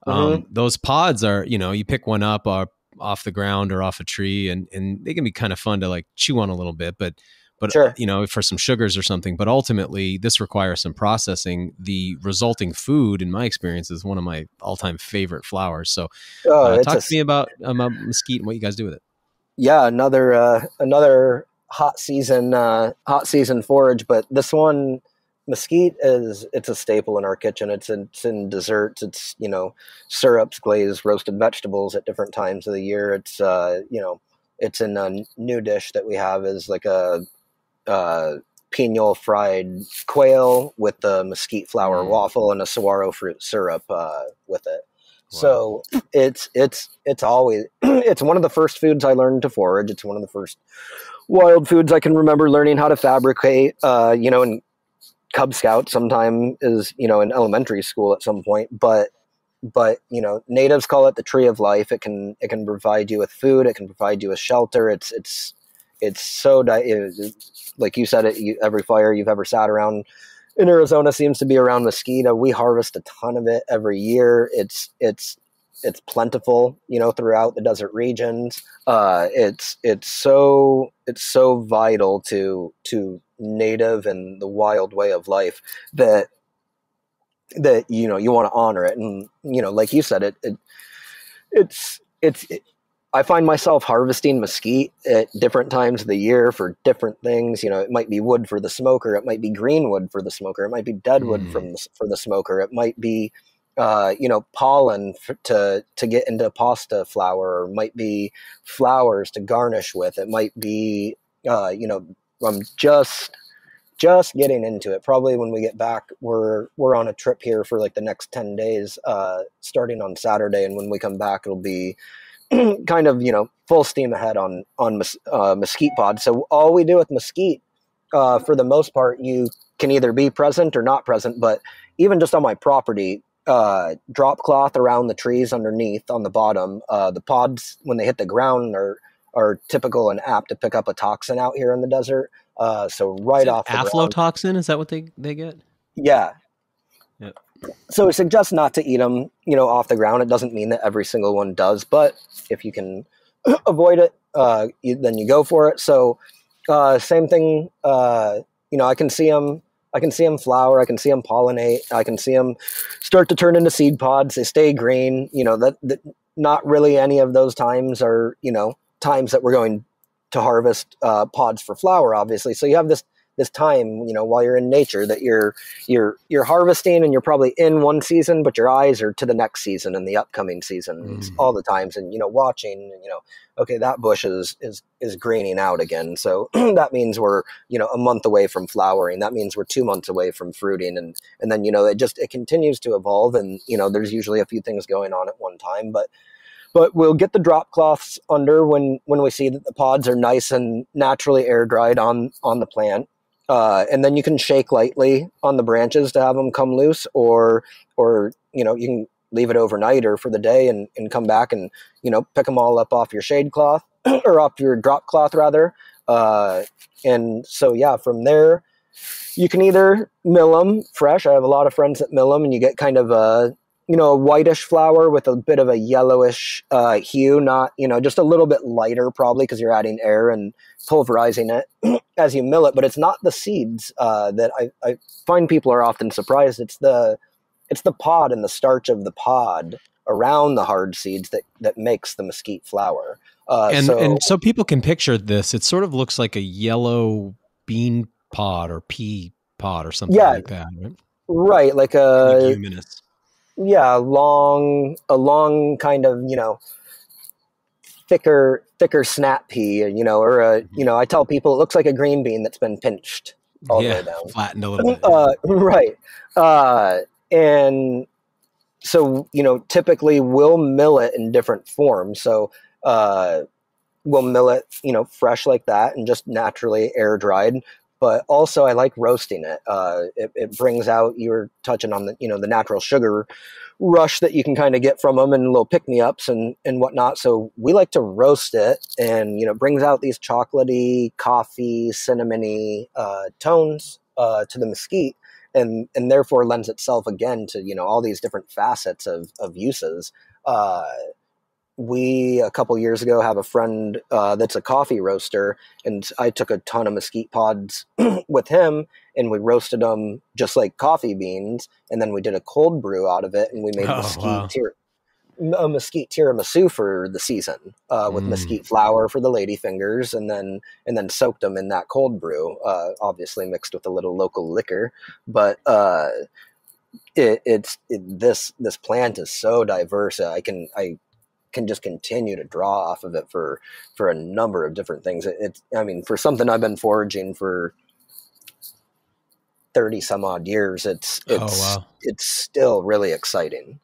Mm-hmm. Um, those pods are, you know, you pick one up or uh, off the ground or off a tree, and and they can be kind of fun to like chew on a little bit, but but sure. you know for some sugars or something but ultimately this requires some processing the resulting food in my experience is one of my all-time favorite flours so oh, uh, talk a, to me about about mesquite and what you guys do with it yeah another uh, another hot season uh, hot season forage but this one mesquite is it's a staple in our kitchen. It's in, it's in desserts. It's you know syrups, glazed roasted vegetables at different times of the year. It's uh, you know it's in a new dish that we have is like a uh, pinole fried quail with the mesquite flour mm. waffle and a saguaro fruit syrup uh, with it. Wow. So it's it's it's always it's one of the first foods I learned to forage. It's one of the first wild foods I can remember learning how to fabricate. Uh, you know, and Cub Scout sometime is you know in elementary school at some point, but but you know natives call it the tree of life. It can it can provide you with food. It can provide you with shelter. It's it's it's so it, like you said it. You, every fire you've ever sat around in Arizona seems to be around mesquite. We harvest a ton of it every year. It's it's it's plentiful, you know, throughout the desert regions. Uh, it's it's so it's so vital to to native and the wild way of life that that you know you want to honor it and you know like you said it, it it's it's it, I find myself harvesting mesquite at different times of the year for different things. You know, it might be wood for the smoker, it might be greenwood for the smoker, it might be deadwood mm. from the, for the smoker, it might be uh, you know pollen to to get into pasta flour, or might be flowers to garnish with. It might be uh, you know I'm just just getting into it. Probably when we get back, we're we're on a trip here for like the next ten days, uh, starting on Saturday, and when we come back, it'll be kind of you know full steam ahead on on uh, mesquite pod. So all we do with mesquite, uh, for the most part, you can either be present or not present. But even just on my property, uh, drop cloth around the trees underneath on the bottom. Uh, the pods when they hit the ground are are typical and apt to pick up a toxin out here in the desert. Uh, so right off aflatoxin is that what they they get? Yeah. Yep. So we suggest not to eat them, you know, off the ground. It doesn't mean that every single one does, but if you can avoid it, uh, you, then you go for it. So uh, same thing. Uh, you know, I can see them. I can see them flower. I can see them pollinate. I can see them start to turn into seed pods. They stay green. You know that, that not really any of those times are you know times that we're going to harvest uh, pods for flour, obviously. So you have this this time, you know, while you're in nature that you're you're you're harvesting and you're probably in one season, but your eyes are to the next season and the upcoming seasons mm. all the times, and you know, watching, you know, okay, that bush is is is greening out again, so that means we're you know a month away from flowering. That means we're two months away from fruiting, and and then you know it just it continues to evolve, and you know, there's usually a few things going on at one time, but but we'll get the drop cloths under when when we see that the pods are nice and naturally air dried on on the plant. Uh, and then you can shake lightly on the branches to have them come loose or or you know you can leave it overnight or for the day and, and come back and you know pick them all up off your shade cloth or off your drop cloth rather. Uh, and so yeah from there you can either mill them fresh. I have a lot of friends that mill them and you get kind of a you know, a whitish flour with a bit of a yellowish uh, hue, not, you know, just a little bit lighter probably because you're adding air and pulverizing it as you mill it. But it's not the seeds uh, that I, I find people are often surprised. It's the, it's the pod and the starch of the pod around the hard seeds that, that makes the mesquite flour. Uh, and, so, and so people can picture this. It sort of looks like a yellow bean pod or pea pod or something yeah, like that. Right. Right. Like a, yeah, long, a long kind of, you know, thicker, thicker snap pea, you know, or a, you know, I tell people it looks like a green bean that's been pinched all yeah, the way down. Flattened a little bit. Uh, right. Uh, and so, you know, typically we'll mill it in different forms. So, uh, we'll mill it, you know, fresh like that and just naturally air dried but also I like roasting it. Uh, it. It brings out you're touching on the you know the natural sugar rush that you can kind of get from them and little pick me ups and and whatnot. So we like to roast it, and you know brings out these chocolatey, coffee, cinnamony uh, tones uh, to the mesquite. And, and therefore lends itself again to you know all these different facets of, of uses uh, we a couple years ago have a friend uh, that's a coffee roaster, and I took a ton of mesquite pods with him, and we roasted them just like coffee beans, and then we did a cold brew out of it, and we made oh, mesquite wow. tir- a mesquite tiramisu for the season uh, with mm. mesquite flour for the lady fingers, and then and then soaked them in that cold brew, uh, obviously mixed with a little local liquor, but. Uh, it, it's it, this this plant is so diverse. I can I can just continue to draw off of it for for a number of different things. It's I mean, for something I've been foraging for thirty some odd years, it's oh, it's oh, wow. it's still really exciting.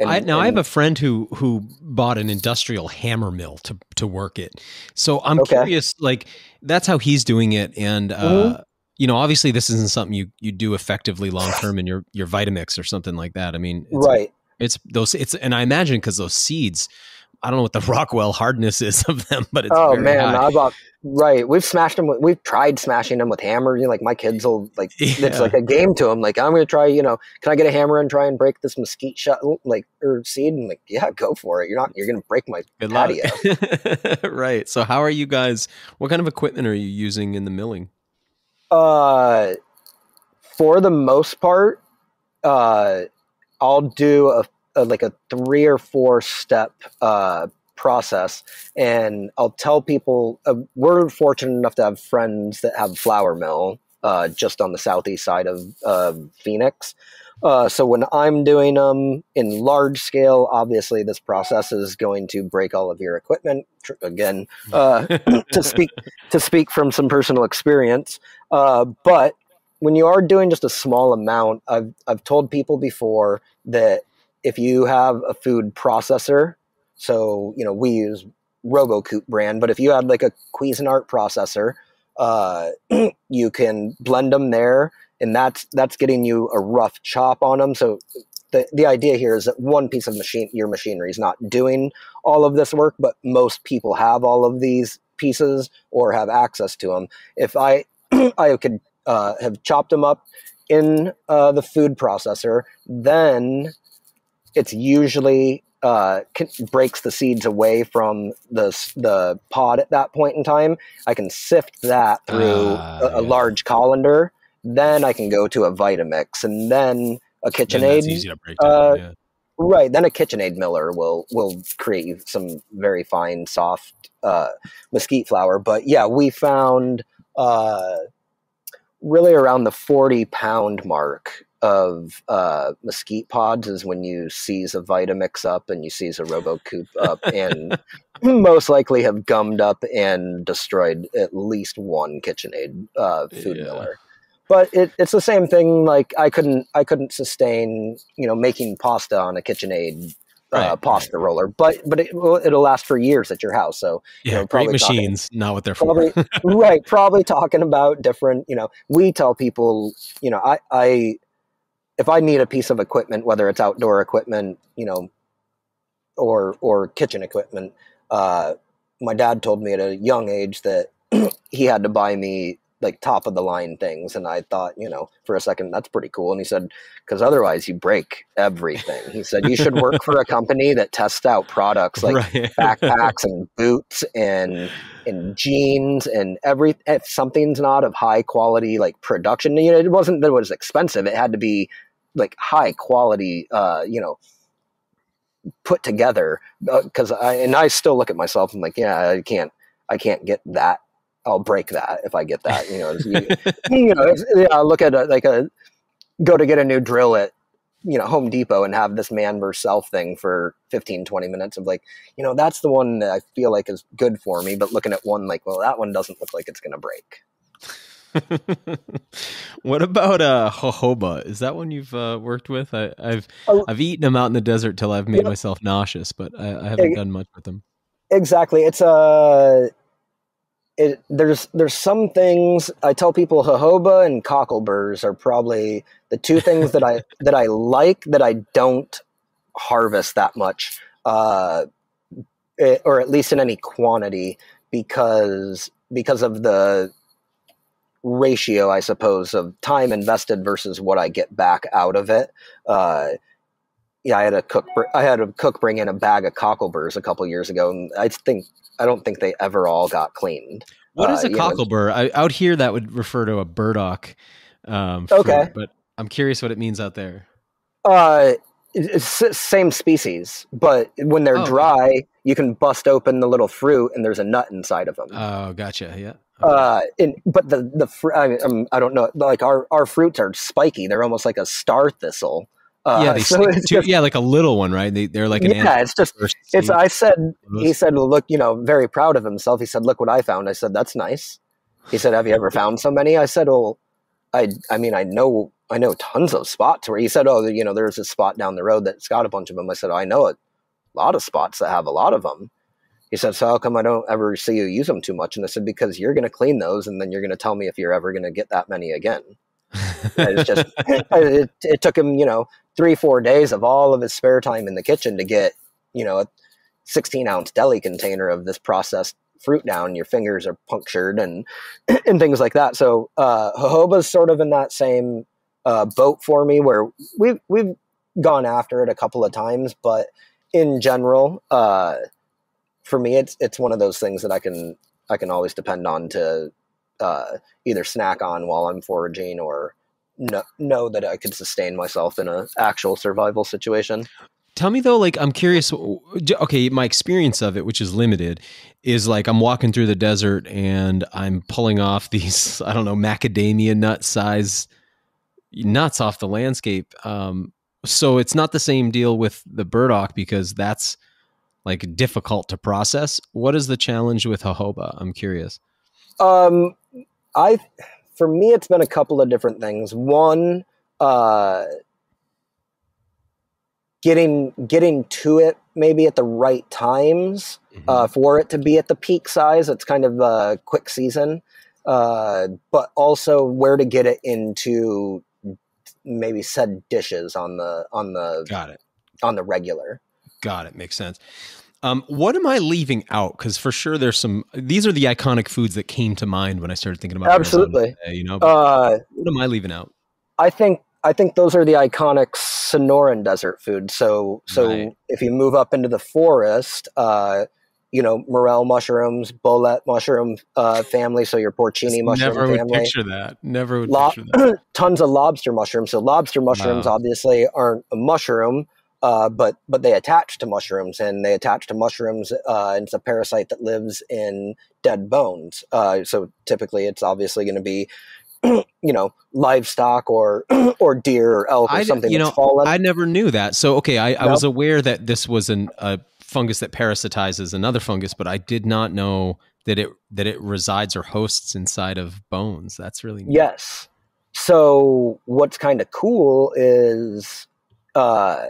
And, I, now and, I have a friend who who bought an industrial hammer mill to to work it. So I'm okay. curious, like that's how he's doing it, and uh, mm-hmm. you know, obviously this isn't something you you do effectively long term in your your Vitamix or something like that. I mean, right? It's those. It's and I imagine because those seeds. I don't know what the Rockwell hardness is of them, but it's oh man, high. about right. We've smashed them. With, we've tried smashing them with hammers. You know, like my kids will like yeah. it's like a game to them. Like I'm going to try. You know, can I get a hammer and try and break this mesquite shut like or seed? And like, yeah, go for it. You're not. You're going to break my Good patio. right. So how are you guys? What kind of equipment are you using in the milling? Uh, for the most part, uh, I'll do a, a, like a three or four step uh, process. And I'll tell people uh, we're fortunate enough to have friends that have flour mill uh, just on the southeast side of uh, Phoenix. Uh, so when I'm doing them in large scale, obviously this process is going to break all of your equipment. Again, uh, to speak to speak from some personal experience, uh, but when you are doing just a small amount, I've I've told people before that if you have a food processor, so you know we use Robot Coupe brand, but if you had like a Cuisinart processor, uh, you can blend them there and that's that's getting you a rough chop on them. So the the idea here is that one piece of machine your machinery is not doing all of this work, but most people have all of these pieces or have access to them. If I I could uh, have chopped them up in uh, the food processor, then it's usually uh, breaks the seeds away from the the pod at that point in time. I can sift that through uh, a, a yeah. large colander, then I can go to a Vitamix, and then a KitchenAid. Then easy to break down, uh, yeah. Right. Then a KitchenAid miller will will create some very fine, soft uh, mesquite flour. But yeah, we found uh, really around the forty pound mark of uh, mesquite pods is when you seize a Vitamix up and you seize a Robot Coupe up, and most likely have gummed up and destroyed at least one KitchenAid uh, food yeah. miller but it, it's the same thing. Like I couldn't, I couldn't sustain, you know, making pasta on a KitchenAid uh, pasta roller, but but it, will last for years at your house. So yeah, you know, great machines, talking, not what they're probably, for. right, probably talking about different. You know, we tell people, you know, I I if I need a piece of equipment, whether it's outdoor equipment, you know, or or kitchen equipment, uh, my dad told me at a young age that he had to buy me like top of the line things and i thought you know for a second that's pretty cool and he said because otherwise you break everything he said you should work for a company that tests out products like right. backpacks and boots and and jeans and every if something's not of high quality like production you know it wasn't that it was expensive it had to be like high quality uh you know put together because uh, i and i still look at myself and like yeah i can't i can't get that I'll break that if I get that. You know, you, you know, yeah, look at a, like a go to get a new drill at you know Home Depot and have this man versus self thing for 15 20 minutes of like you know that's the one that I feel like is good for me but looking at one like well that one doesn't look like it's going to break. what about uh jojoba? Is that one you've uh, worked with? I, have oh, I've eaten them out in the desert till I've made myself nauseous, but I, I haven't done much with them. Exactly, it's a uh, it, there's there's some things I tell people jojoba and cockleburs are probably the two things that I that I like that I don't harvest that much, uh, it, or at least in any quantity because because of the ratio, I suppose, of time invested versus what I get back out of it. Uh, yeah, I had a cook. I had a cook bring in a bag of cockleburs a couple years ago, and I think I don't think they ever all got cleaned. What is uh, a cocklebur? I, out here, that would refer to a burdock. Um, fruit, okay, but I'm curious what it means out there. Uh, it's same species, but when they're oh, dry, okay. you can bust open the little fruit, and there's a nut inside of them. Oh, gotcha. Yeah. Okay. Uh, and, but the the fr- I, mean, um, I don't know. Like our our fruits are spiky. They're almost like a star thistle. Uh, yeah, they so just, yeah, like a little one, right? They, they're like an yeah. It's just it's. I said he said, well, look, you know, very proud of himself. He said, look what I found. I said, that's nice. He said, have you ever found so many? I said, well, I I mean, I know I know tons of spots where he said, oh, you know, there's a spot down the road that's got a bunch of them. I said, oh, I know a lot of spots that have a lot of them. He said, so how come I don't ever see you use them too much? And I said, because you're going to clean those, and then you're going to tell me if you're ever going to get that many again. it's just it, it, took him you know three four days of all of his spare time in the kitchen to get you know a 16 ounce deli container of this processed fruit down your fingers are punctured and and things like that. So uh jojoba's sort of in that same uh, boat for me where we've we've gone after it a couple of times but in general uh for me it's it's one of those things that i can i can always depend on to uh, either snack on while I'm foraging or know, know that I could sustain myself in an actual survival situation. Tell me though, like I'm curious. Okay, my experience of it, which is limited, is like I'm walking through the desert and I'm pulling off these I don't know macadamia nut size nuts off the landscape. Um, so it's not the same deal with the burdock because that's like difficult to process. What is the challenge with jojoba? I'm curious. Um, I, for me, it's been a couple of different things. One, uh, getting getting to it maybe at the right times mm-hmm. uh, for it to be at the peak size. It's kind of a quick season, uh, but also where to get it into maybe said dishes on the on the got it on the regular. Got it. Makes sense. Um, what am I leaving out? Because for sure, there's some. These are the iconic foods that came to mind when I started thinking about. Absolutely. Today, you know, uh, what am I leaving out? I think I think those are the iconic Sonoran desert foods. So so right. if you move up into the forest, uh, you know, morel mushrooms, bolete mushroom uh, family, so your porcini Just mushroom never family. Never would picture that. Never would Lo- picture that. tons of lobster mushrooms. So lobster mushrooms wow. obviously aren't a mushroom, uh, but but they attach to mushrooms, and they attach to mushrooms. Uh, it's a parasite that lives in dead bones. Uh, so typically, it's obviously going to be you know livestock or or deer or elk or I, something you know fallen. I never knew that. So okay, I, I was aware that this was an, a fungus that parasitizes another fungus, but I did not know that it that it resides or hosts inside of bones. That's really neat. yes. So what's kind of cool is, uh,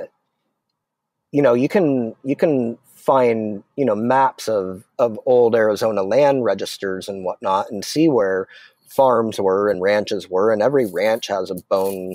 you know, you can you can find you know maps of of old Arizona land registers and whatnot and see where farms were and ranches were, and every ranch has a bone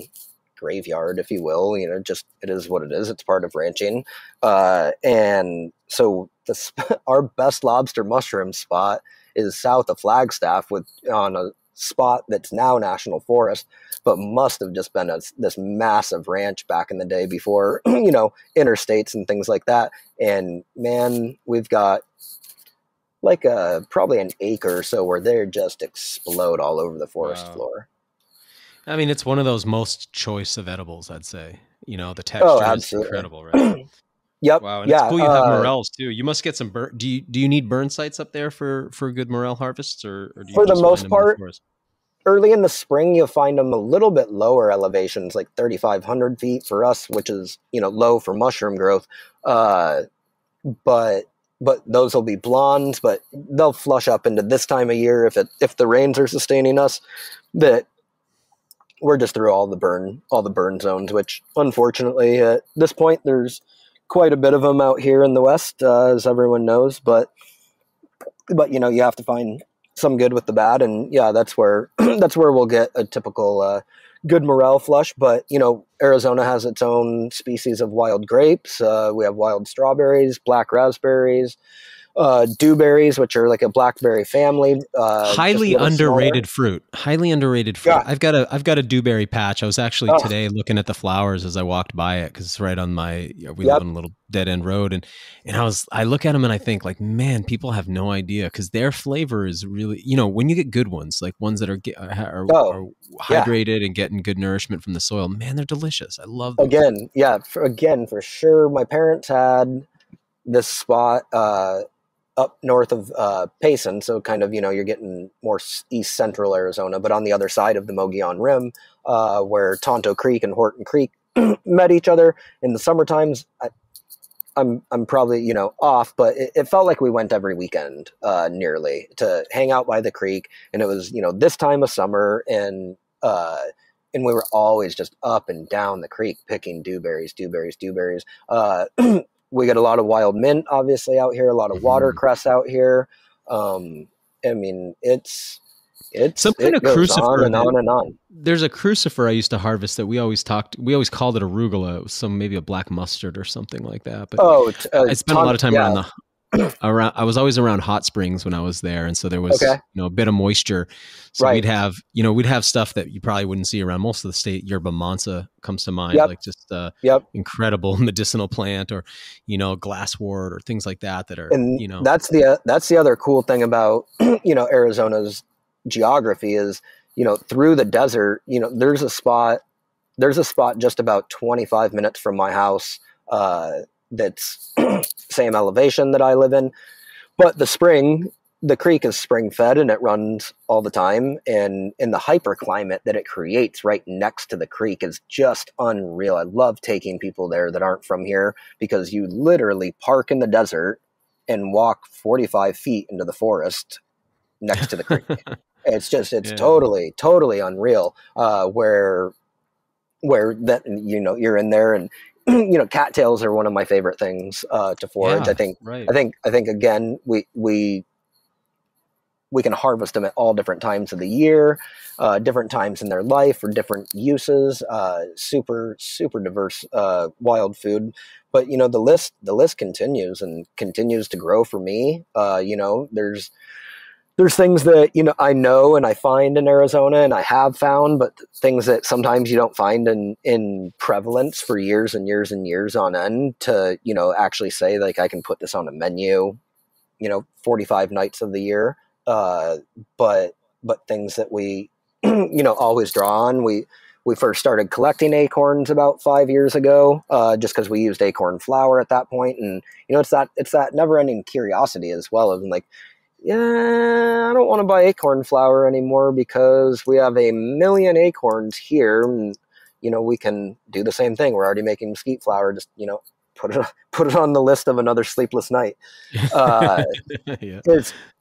graveyard, if you will. You know, just it is what it is. It's part of ranching. Uh, and so the our best lobster mushroom spot is south of Flagstaff, with on a spot that's now national forest, but must have just been a, this massive ranch back in the day before you know interstates and things like that. And man, we've got like a probably an acre or so where they just explode all over the forest wow. floor. I mean, it's one of those most choice of edibles, I'd say. You know, the oh, texture oh, is incredible, right? yep. Wow. And yeah, it's cool you have uh, morels too. You must get some burn. Do you do you need burn sites up there for for good morel harvests, or, or for the most part? early in the spring, you'll find them a little bit lower elevations, like 3,500 feet for us, which is you know low for mushroom growth. Uh, but but those will be blondes, but they'll flush up into this time of year if it if the rains are sustaining us. That we're just through all the burn all the burn zones, which unfortunately at this point there's quite a bit of them out here in the west, uh, as everyone knows. But but you know you have to find some good with the bad, and yeah, that's where that's where we'll get a typical uh, good morel flush. But you know Arizona has its own species of wild grapes. Uh, we have wild strawberries, black raspberries uh, dewberries, which are like a blackberry family. Uh, Highly underrated smaller. fruit. Highly underrated fruit. Yeah. I've got a I've got a dewberry patch. I was actually oh. today looking at the flowers as I walked by it because it's right on my. You know, we yep. live on a little dead end road, and and I was I look at them and I think like, man, people have no idea because their flavor is really you know when you get good ones like ones that are are, oh. are hydrated yeah. and getting good nourishment from the soil, man, they're delicious. I love them. Again, yeah, for, again for sure. My parents had this spot. Uh, up north of uh, Payson, so kind of you know you're getting more east central Arizona, but on the other side of the Mogollon Rim, uh, where Tonto Creek and Horton Creek met each other in the summer times. I, I'm I'm probably you know off, but it, it felt like we went every weekend uh, nearly to hang out by the creek, and it was you know this time of summer, and uh, and we were always just up and down the creek picking dewberries, dewberries, dewberries. Uh, we get a lot of wild mint obviously out here, a lot of mm-hmm. watercress out here. Um, I mean, it's it's some kind it of crucifer and on and on. There's a crucifer I used to harvest that we always talked. We always called it arugula. It was some maybe a black mustard or something like that. But oh, uh, I spent ton, a lot of time yeah. around the around I was always around hot springs when I was there and so there was okay. you know a bit of moisture so right. we'd have you know we'd have stuff that you probably wouldn't see around most of the state yerba mansa comes to mind yep. like just uh yep. incredible medicinal plant or you know glasswort or things like that that are and you know that's the uh, that's the other cool thing about you know Arizona's geography is you know through the desert you know there's a spot there's a spot just about 25 minutes from my house uh, that's same elevation that I live in. But the spring, the creek is spring fed and it runs all the time. And in the hyperclimate that it creates right next to the creek is just unreal. I love taking people there that aren't from here because you literally park in the desert and walk 45 feet into the forest next to the creek. it's just, it's yeah. totally, totally unreal. Uh, where, where that, you know, you're in there and you know, cattails are one of my favorite things uh, to forage. Yeah, I think, right. I think, I think again, we we we can harvest them at all different times of the year, uh, different times in their life for different uses. Uh, super, super diverse uh, wild food. But you know, the list the list continues and continues to grow for me. Uh, you know, there's there's things that you know I know and I find in Arizona and I have found, but things that sometimes you don't find in in prevalence for years and years and years on end. To you know actually say like I can put this on a menu, you know, 45 nights of the year. Uh, but but things that we you know always draw on. We we first started collecting acorns about five years ago, uh, just because we used acorn flour at that point, and you know it's that it's that never ending curiosity as well of like yeah, I don't want to buy acorn flour anymore because we have a million acorns here. And, you know, we can do the same thing. We're already making mesquite flour. Just, you know, put it, put it on the list of another sleepless night. Uh, yeah.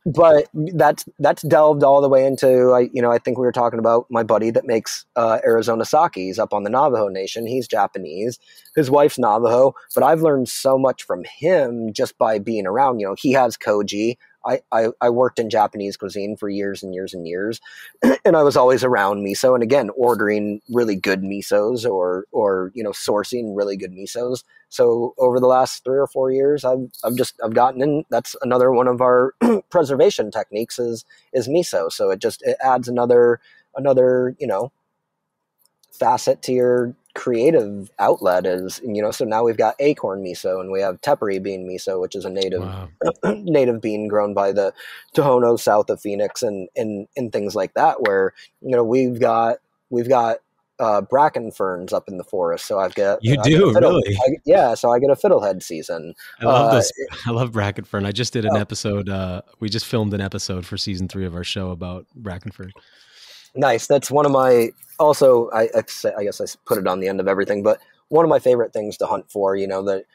But that's, that's delved all the way into, I, you know, I think we were talking about my buddy that makes uh, Arizona sakis up on the Navajo Nation. He's Japanese. His wife's Navajo. But I've learned so much from him just by being around. You know, he has koji. I, I, I, worked in Japanese cuisine for years and years and years, and I was always around miso. And again, ordering really good misos or or you know sourcing really good misos. So over the last three or four years, I've I've just I've gotten in. That's another one of our preservation techniques is is miso. So it just it adds another another you know facet to your creative outlet is you know so now we've got acorn miso and we have tepary bean miso which is a native wow. native bean grown by the tohono south of phoenix and and and things like that where you know we've got we've got uh, bracken ferns up in the forest. So I've got you do fiddle, really, I, yeah. So I get a fiddlehead season. I love uh, this. I love bracken fern. I just did an oh. episode. Uh, we just filmed an episode for season three of our show about bracken fern. Nice. That's one of my also. I, I guess I put it on the end of everything, but one of my favorite things to hunt for. You know that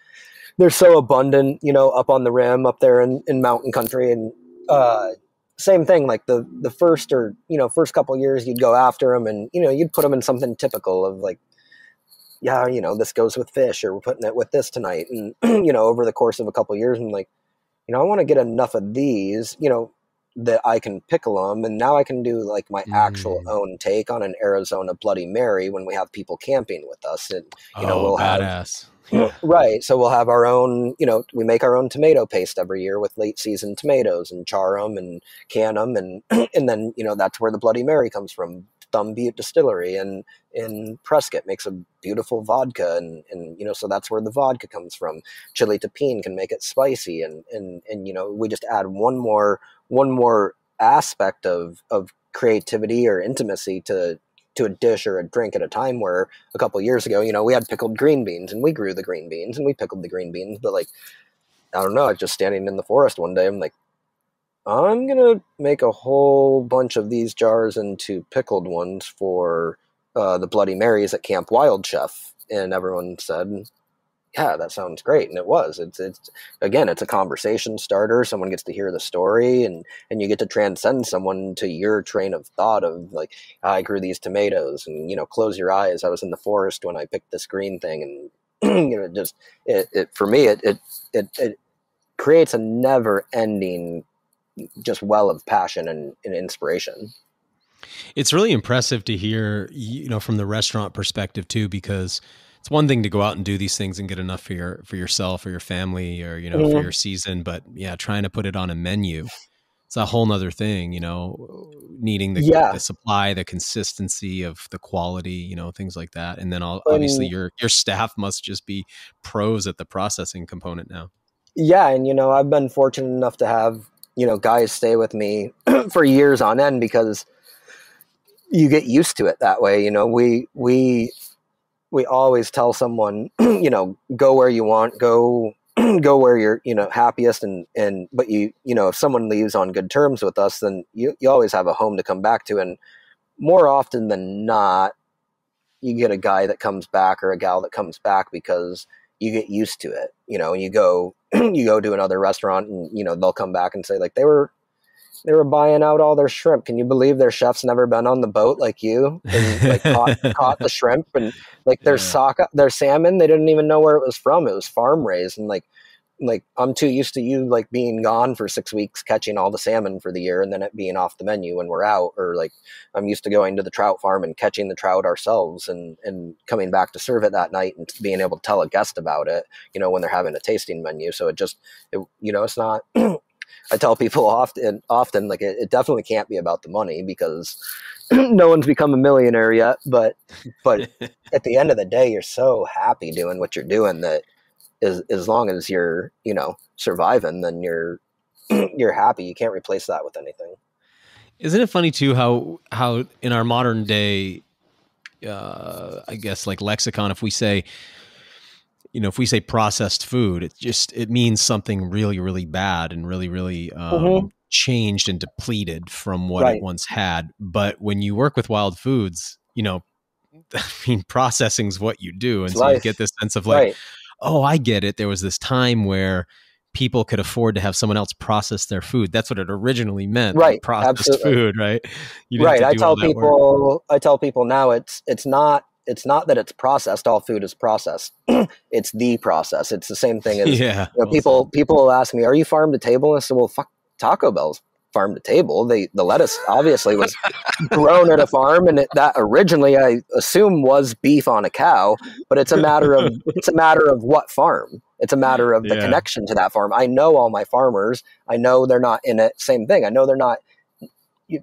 they're so abundant. You know, up on the rim, up there in, in mountain country, and uh, same thing. Like the the first or you know first couple years, you'd go after them, and you know you'd put them in something typical of like yeah, you know, this goes with fish, or we're putting it with this tonight. And, you know, over the course of a couple years, I'm like, you know, I want to get enough of these, you know, that I can pickle them, and now I can do like my mm. actual own take on an Arizona Bloody Mary when we have people camping with us, and you know oh, we'll badass. have right. So we'll have our own, you know, we make our own tomato paste every year with late season tomatoes and char them and can them, and and then you know that's where the Bloody Mary comes from. Thumb Butte Distillery and in Prescott makes a beautiful vodka, and and you know so that's where the vodka comes from. Chiltepin can make it spicy, and and and you know we just add one more one more aspect of of creativity or intimacy to to a dish or a drink at a time where a couple years ago you know we had pickled green beans and we grew the green beans and we pickled the green beans but like i don't know just standing in the forest one day i'm like i'm gonna make a whole bunch of these jars into pickled ones for uh, the bloody marys at camp wild chef and everyone said yeah, that sounds great. And it was. It's it's again, it's a conversation starter. Someone gets to hear the story and and you get to transcend someone to your train of thought of like, I grew these tomatoes and you know, close your eyes. I was in the forest when I picked this green thing and you know, just it, it for me it it it, it creates a never ending just well of passion and, and inspiration. It's really impressive to hear, you know, from the restaurant perspective too, because it's one thing to go out and do these things and get enough for your for yourself or your family or you know mm-hmm. for your season but yeah trying to put it on a menu it's a whole nother thing you know needing the, yeah. the supply the consistency of the quality you know things like that and then obviously your your staff must just be pros at the processing component now yeah and you know i've been fortunate enough to have you know guys stay with me for years on end because you get used to it that way you know we we we always tell someone, you know, go where you want, go go where you're, you know, happiest and and but you you know, if someone leaves on good terms with us, then you you always have a home to come back to. And more often than not you get a guy that comes back or a gal that comes back because you get used to it, you know, and you go you go to another restaurant and you know, they'll come back and say like they were they were buying out all their shrimp. Can you believe their chef's never been on the boat like you and like caught, caught the shrimp and like their yeah. sock, their salmon? They didn't even know where it was from. It was farm raised and like like I'm too used to you like being gone for six weeks catching all the salmon for the year and then it being off the menu when we're out or like I'm used to going to the trout farm and catching the trout ourselves and and coming back to serve it that night and being able to tell a guest about it you know when they're having a tasting menu so it just it, you know it's not I tell people often, often like it, it definitely can't be about the money because no one's become a millionaire yet. But but at the end of the day, you're so happy doing what you're doing that as as long as you're you know surviving, then you're you're happy. You can't replace that with anything. Isn't it funny too how how in our modern day, uh, I guess like lexicon, if we say you know, if we say processed food, it just it means something really, really bad and really, really um, mm-hmm. changed and depleted from what right. it once had. But when you work with wild foods, you know, I mean, processing is what you do, and it's so life. you get this sense of like, right. oh, I get it. There was this time where people could afford to have someone else process their food. That's what it originally meant. Right. Processed Absolutely. food, right? right. I tell people. I tell people now it's it's not it's not that it's processed. All food is processed. it's the process. It's the same thing as yeah, you know, people. People will ask me, "Are you farm to table?" And I said, "Well, fuck, Taco Bell's farm to table. They the lettuce obviously was grown at a farm, and it, that originally I assume was beef on a cow. But it's a matter of it's a matter of what farm. It's a matter of the yeah. connection to that farm. I know all my farmers. I know they're not in it. Same thing. I know they're not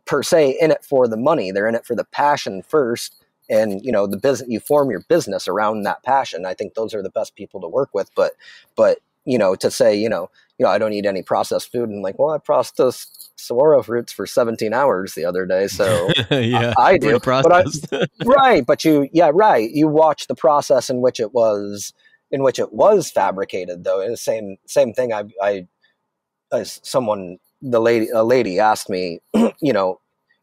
per se in it for the money. They're in it for the passion first and you know the business you form your business around that passion. I think those are the best people to work with but but you know to say you know you know i don't eat any processed food and like well i processed saguaro fruits for 17 hours the other day so yeah. I, I do. but I, right but you yeah right. You watch the process in which it was in which it was fabricated though and the same same thing i i as someone the lady a lady asked me you know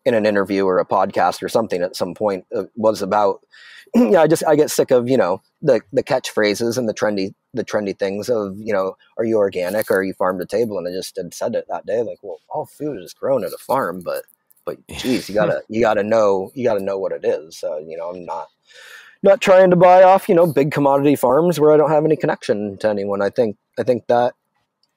in an interview or a podcast or something at some point uh, was about yeah i just i get sick of you know the the catchphrases and the trendy the trendy things of you know are you organic or are you farm to table? And i just had said it that day like well all food is grown at a farm but but geez you gotta you gotta know you gotta know what it is. So you know i'm not not trying to buy off you know big commodity farms where i don't have any connection to anyone. I think i think that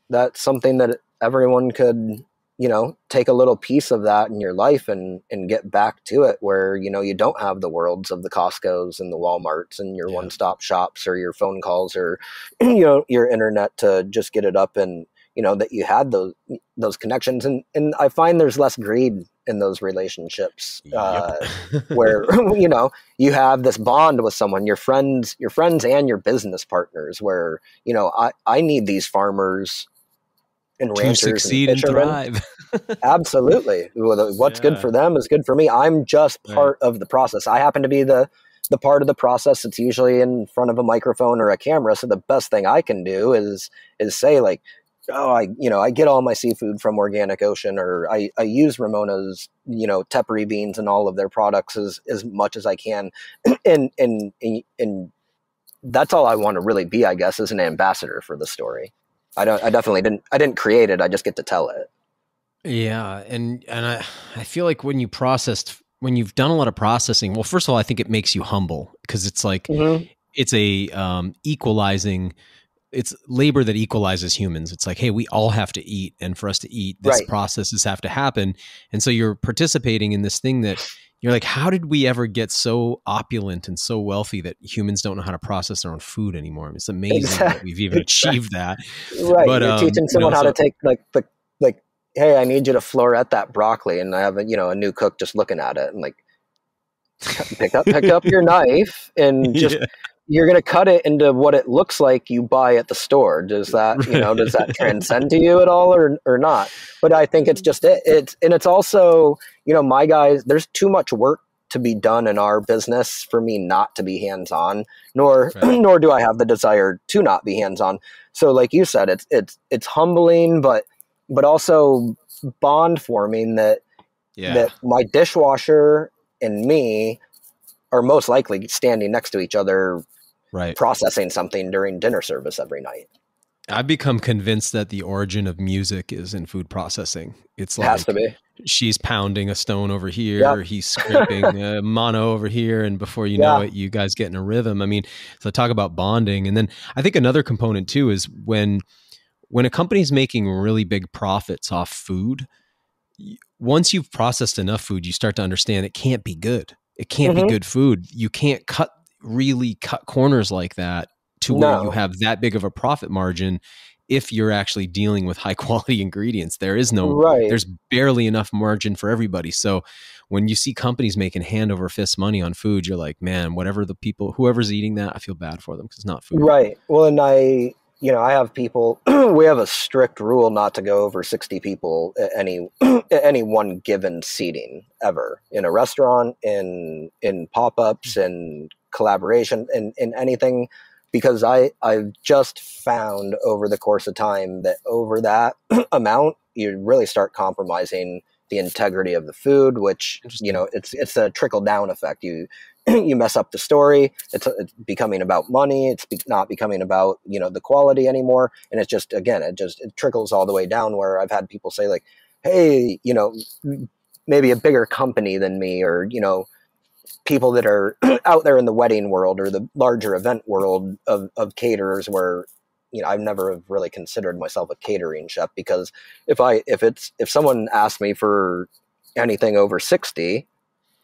that's something that everyone could you know take a little piece of that in your life and and get back to it where you know you don't have the worlds of the costcos and the walmarts and your yeah. one-stop shops or your phone calls or you know your internet to just get it up and you know that you had those those connections and and i find there's less greed in those relationships uh, where you know you have this bond with someone your friends your friends and your business partners where you know i i need these farmers and to succeed and, and thrive. Absolutely. What's yeah. good for them is good for me. I'm just part right. of the process. I happen to be the the part of the process that's usually in front of a microphone or a camera. So the best thing I can do is is say like, oh, I you know I get all my seafood from Organic Ocean, or I, I use Ramona's you know tepary beans and all of their products as as much as I can, and and and that's all I want to really be, I guess, as an ambassador for the story. I don't. I definitely didn't. I didn't create it. I just get to tell it. Yeah, and and I I feel like when you processed when you've done a lot of processing, well, first of all, I think it makes you humble because it's like mm-hmm. it's a um, equalizing. It's labor that equalizes humans. It's like, hey, we all have to eat, and for us to eat, this right. processes have to happen. And so you're participating in this thing that you're like, how did we ever get so opulent and so wealthy that humans don't know how to process their own food anymore? It's amazing exactly. that we've even achieved that. Right. But, you're um, teaching someone you know, how so, to take like the like, hey, I need you to floret that broccoli, and I have a you know a new cook just looking at it and like pick up pick up your knife and just yeah you're going to cut it into what it looks like you buy at the store. Does that, you know, does that transcend to you at all or, or not? But I think it's just it. It's, and it's also, you know, my guys, there's too much work to be done in our business for me not to be hands on, nor right. nor do I have the desire to not be hands on. So, like you said, it's it's it's humbling, but but also bond forming that yeah. that my dishwasher and me are most likely standing next to each other, right, processing something during dinner service every night. I've become convinced that the origin of music is in food processing. It's like it has to be. she's pounding a stone over here, yep. he's scraping a mano over here, and before you yeah. know it, you guys get in a rhythm. I mean, so talk about bonding, and then I think another component too is when when a company's making really big profits off food. Once you've processed enough food, you start to understand it can't be good. It can't mm-hmm. be good food. You can't cut really cut corners like that to no. where you have that big of a profit margin if you're actually dealing with high quality ingredients. There is no right. there's barely enough margin for everybody. So when you see companies making hand over fist money on food, you're like, man, whatever the people whoever's eating that, I feel bad for them because it's not food. Right. Well, and I you know, I have people. we have a strict rule not to go over sixty people at any at any one given seating ever in a restaurant, in in pop ups, and mm. Collaboration, in in anything because I I've just found over the course of time that over that amount you really start compromising the integrity of the food, which you know it's it's a trickle down effect. You you mess up the story. It's, it's becoming about money. It's be, not becoming about you know the quality anymore. And it's just again it just it trickles all the way down. Where I've had people say like, hey, you know, maybe a bigger company than me, or you know people that are out there in the wedding world or the larger event world of, of caterers where you know I've never really considered myself a catering chef because if I if it's if someone asks me for anything over 60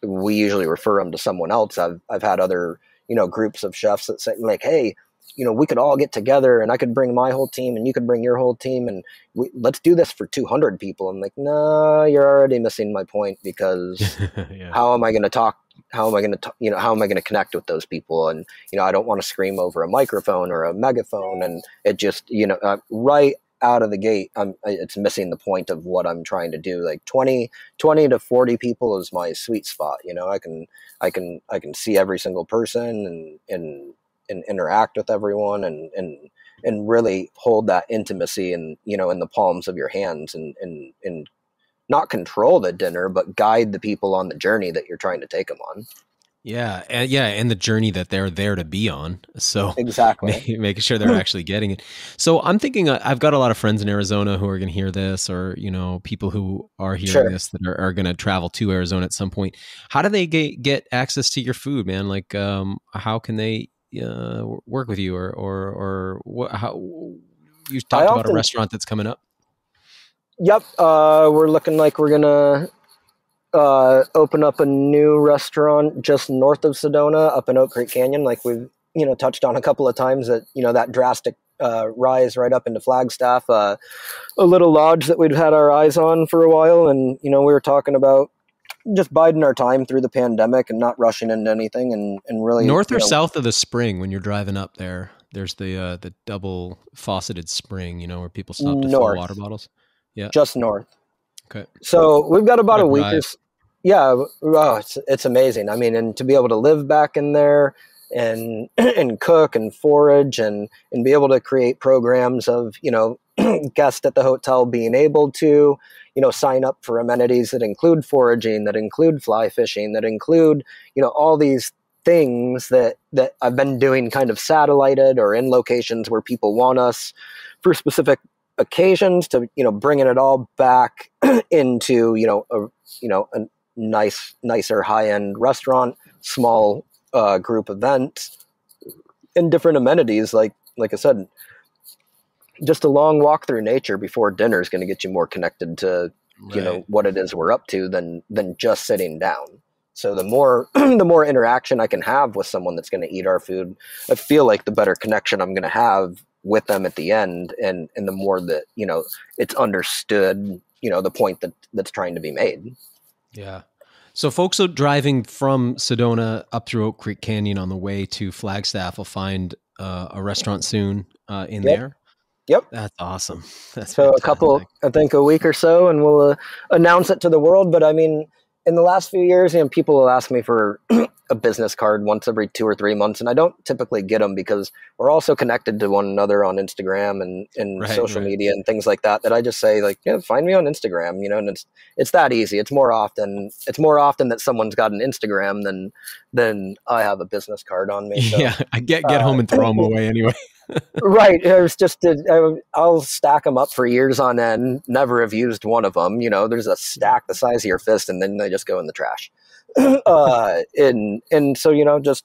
we usually refer them to someone else I've I've had other you know groups of chefs that say like hey you know we could all get together and I could bring my whole team and you could bring your whole team and we, let's do this for 200 people I'm like no nah, you're already missing my point because yeah. how am I going to talk how am I going to, you know, how am I going to connect with those people? And, you know, I don't want to scream over a microphone or a megaphone. And it just, you know, uh, right out of the gate, I'm, it's missing the point of what I'm trying to do. Like 20, 20 to 40 people is my sweet spot. You know, I can, I can, I can see every single person and, and, and interact with everyone and, and, and really hold that intimacy and, you know, in the palms of your hands and, and, and not control the dinner, but guide the people on the journey that you're trying to take them on. Yeah, and yeah, and the journey that they're there to be on. So exactly, making sure they're actually getting it. So I'm thinking uh, I've got a lot of friends in Arizona who are going to hear this, or you know, people who are hearing sure. this that are, are going to travel to Arizona at some point. How do they get get access to your food, man? Like, um, how can they uh, work with you, or or or what? How you talked about a restaurant that's coming up? Yep, uh, we're looking like we're gonna uh, open up a new restaurant just north of Sedona, up in Oak Creek Canyon, like we've you know touched on a couple of times. That you know that drastic uh, rise right up into Flagstaff, uh, a little lodge that we'd had our eyes on for a while, and you know we were talking about just biding our time through the pandemic and not rushing into anything, and and really north or know, south of the spring when you're driving up there. There's the uh, the double fauceted spring, you know, where people stop to north. fill water bottles. Yeah. Just north. Okay. So we've got about a week or yeah, oh, it's it's amazing. I mean, and to be able to live back in there and and cook and forage and and be able to create programs of you know guests at the hotel being able to you know sign up for amenities that include foraging, that include fly fishing, that include you know all these things that that I've been doing kind of satellited or in locations where people want us for specific occasions to you know bringing it all back into you know a you know a nice nicer high end restaurant small uh, group event and different amenities like like i said just a long walk through nature before dinner is going to get you more connected to right. you know what it is we're up to than than just sitting down so the more the more interaction i can have with someone that's going to eat our food i feel like the better connection i'm going to have with them at the end and and the more that you know it's understood you know the point that that's trying to be made yeah so folks are driving from sedona up through oak creek canyon on the way to flagstaff will find uh, a restaurant soon uh, in yep. there Yep, that's awesome. That's so fantastic. a couple, I think, a week or so, and we'll uh, announce it to the world. But I mean, in the last few years, you know, people will ask me for a business card once every two or three months, and I don't typically get them because we're also connected to one another on Instagram and, and right, social right. media and things like that. That I just say like, yeah, find me on Instagram, you know, and it's it's that easy. It's more often it's more often that someone's got an Instagram than than I have a business card on me. So, yeah, I get get uh, home and throw them away anyway. Right. There's just I'll stack them up for years on end. Never have used one of them. You know, there's a stack the size of your fist, and then they just go in the trash. uh, and and so you know, just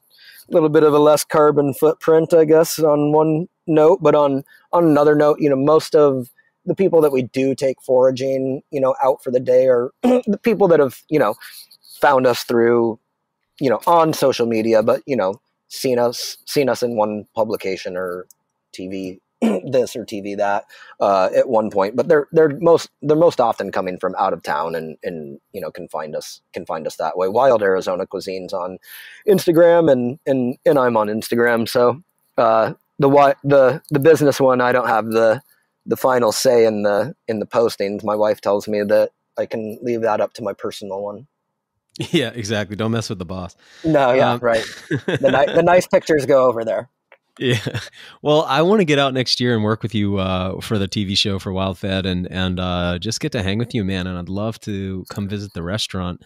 a little bit of a less carbon footprint, I guess, on one note. But on on another note, you know, most of the people that we do take foraging, you know, out for the day are the people that have, you know, found us through, you know, on social media, but you know, seen us seen us in one publication or TV this or TV that uh, at one point, but they're they're most they're most often coming from out of town and and you know can find us can find us that way. Wild Arizona Cuisines on Instagram and and and I'm on Instagram. So uh, the why the the business one I don't have the the final say in the in the postings. My wife tells me that I can leave that up to my personal one. Yeah, exactly. Don't mess with the boss. No, yeah, um, right. The, ni- the nice pictures go over there. Yeah. Well, I want to get out next year and work with you uh, for the TV show for Wild Fed and and uh, just get to hang with you, man. And I'd love to come visit the restaurant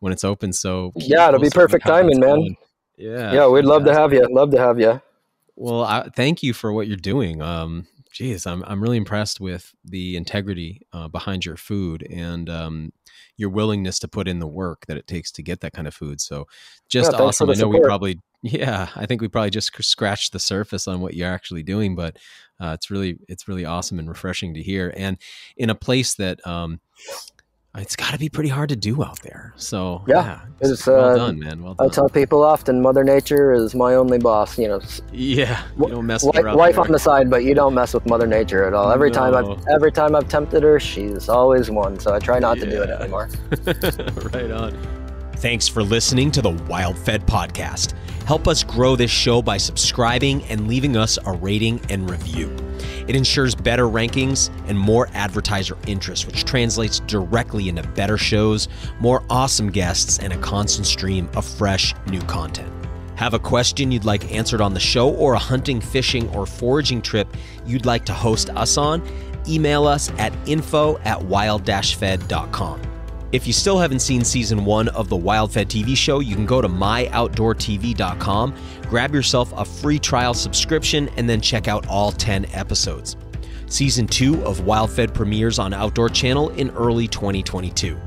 when it's open. So yeah, it'll be perfect timing, man. Going. Yeah. Yeah, we'd love to have you. Love to have you. Well, I, thank you for what you're doing. Um, geez, I'm I'm really impressed with the integrity uh, behind your food and um, your willingness to put in the work that it takes to get that kind of food. So, just yeah, awesome. I know support. we probably yeah, I think we probably just scratched the surface on what you're actually doing, but uh, it's really it's really awesome and refreshing to hear. And in a place that um, it's got to be pretty hard to do out there. So yeah, yeah it's, it's well uh, done, man. Well done. I tell people often, Mother Nature is my only boss. You know. Yeah, you don't mess with her. Wife on the side, but you don't mess with Mother Nature at all. Every no. time I've every time I've tempted her, she's always won. So I try not yeah. to do it anymore. right on. Thanks for listening to the Wild Fed podcast. Help us grow this show by subscribing and leaving us a rating and review. It ensures better rankings and more advertiser interest, which translates directly into better shows, more awesome guests, and a constant stream of fresh new content. Have a question you'd like answered on the show, or a hunting, fishing, or foraging trip you'd like to host us on? Email us at info at wild-fed.com. If you still haven't seen season one of the WildFed TV show, you can go to myoutdoortv.com, grab yourself a free trial subscription, and then check out all 10 episodes. Season two of WildFed premieres on Outdoor Channel in early 2022.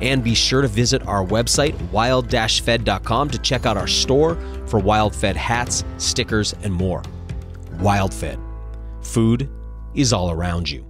And be sure to visit our website, wild fed.com, to check out our store for WildFed hats, stickers, and more. WildFed. Food is all around you.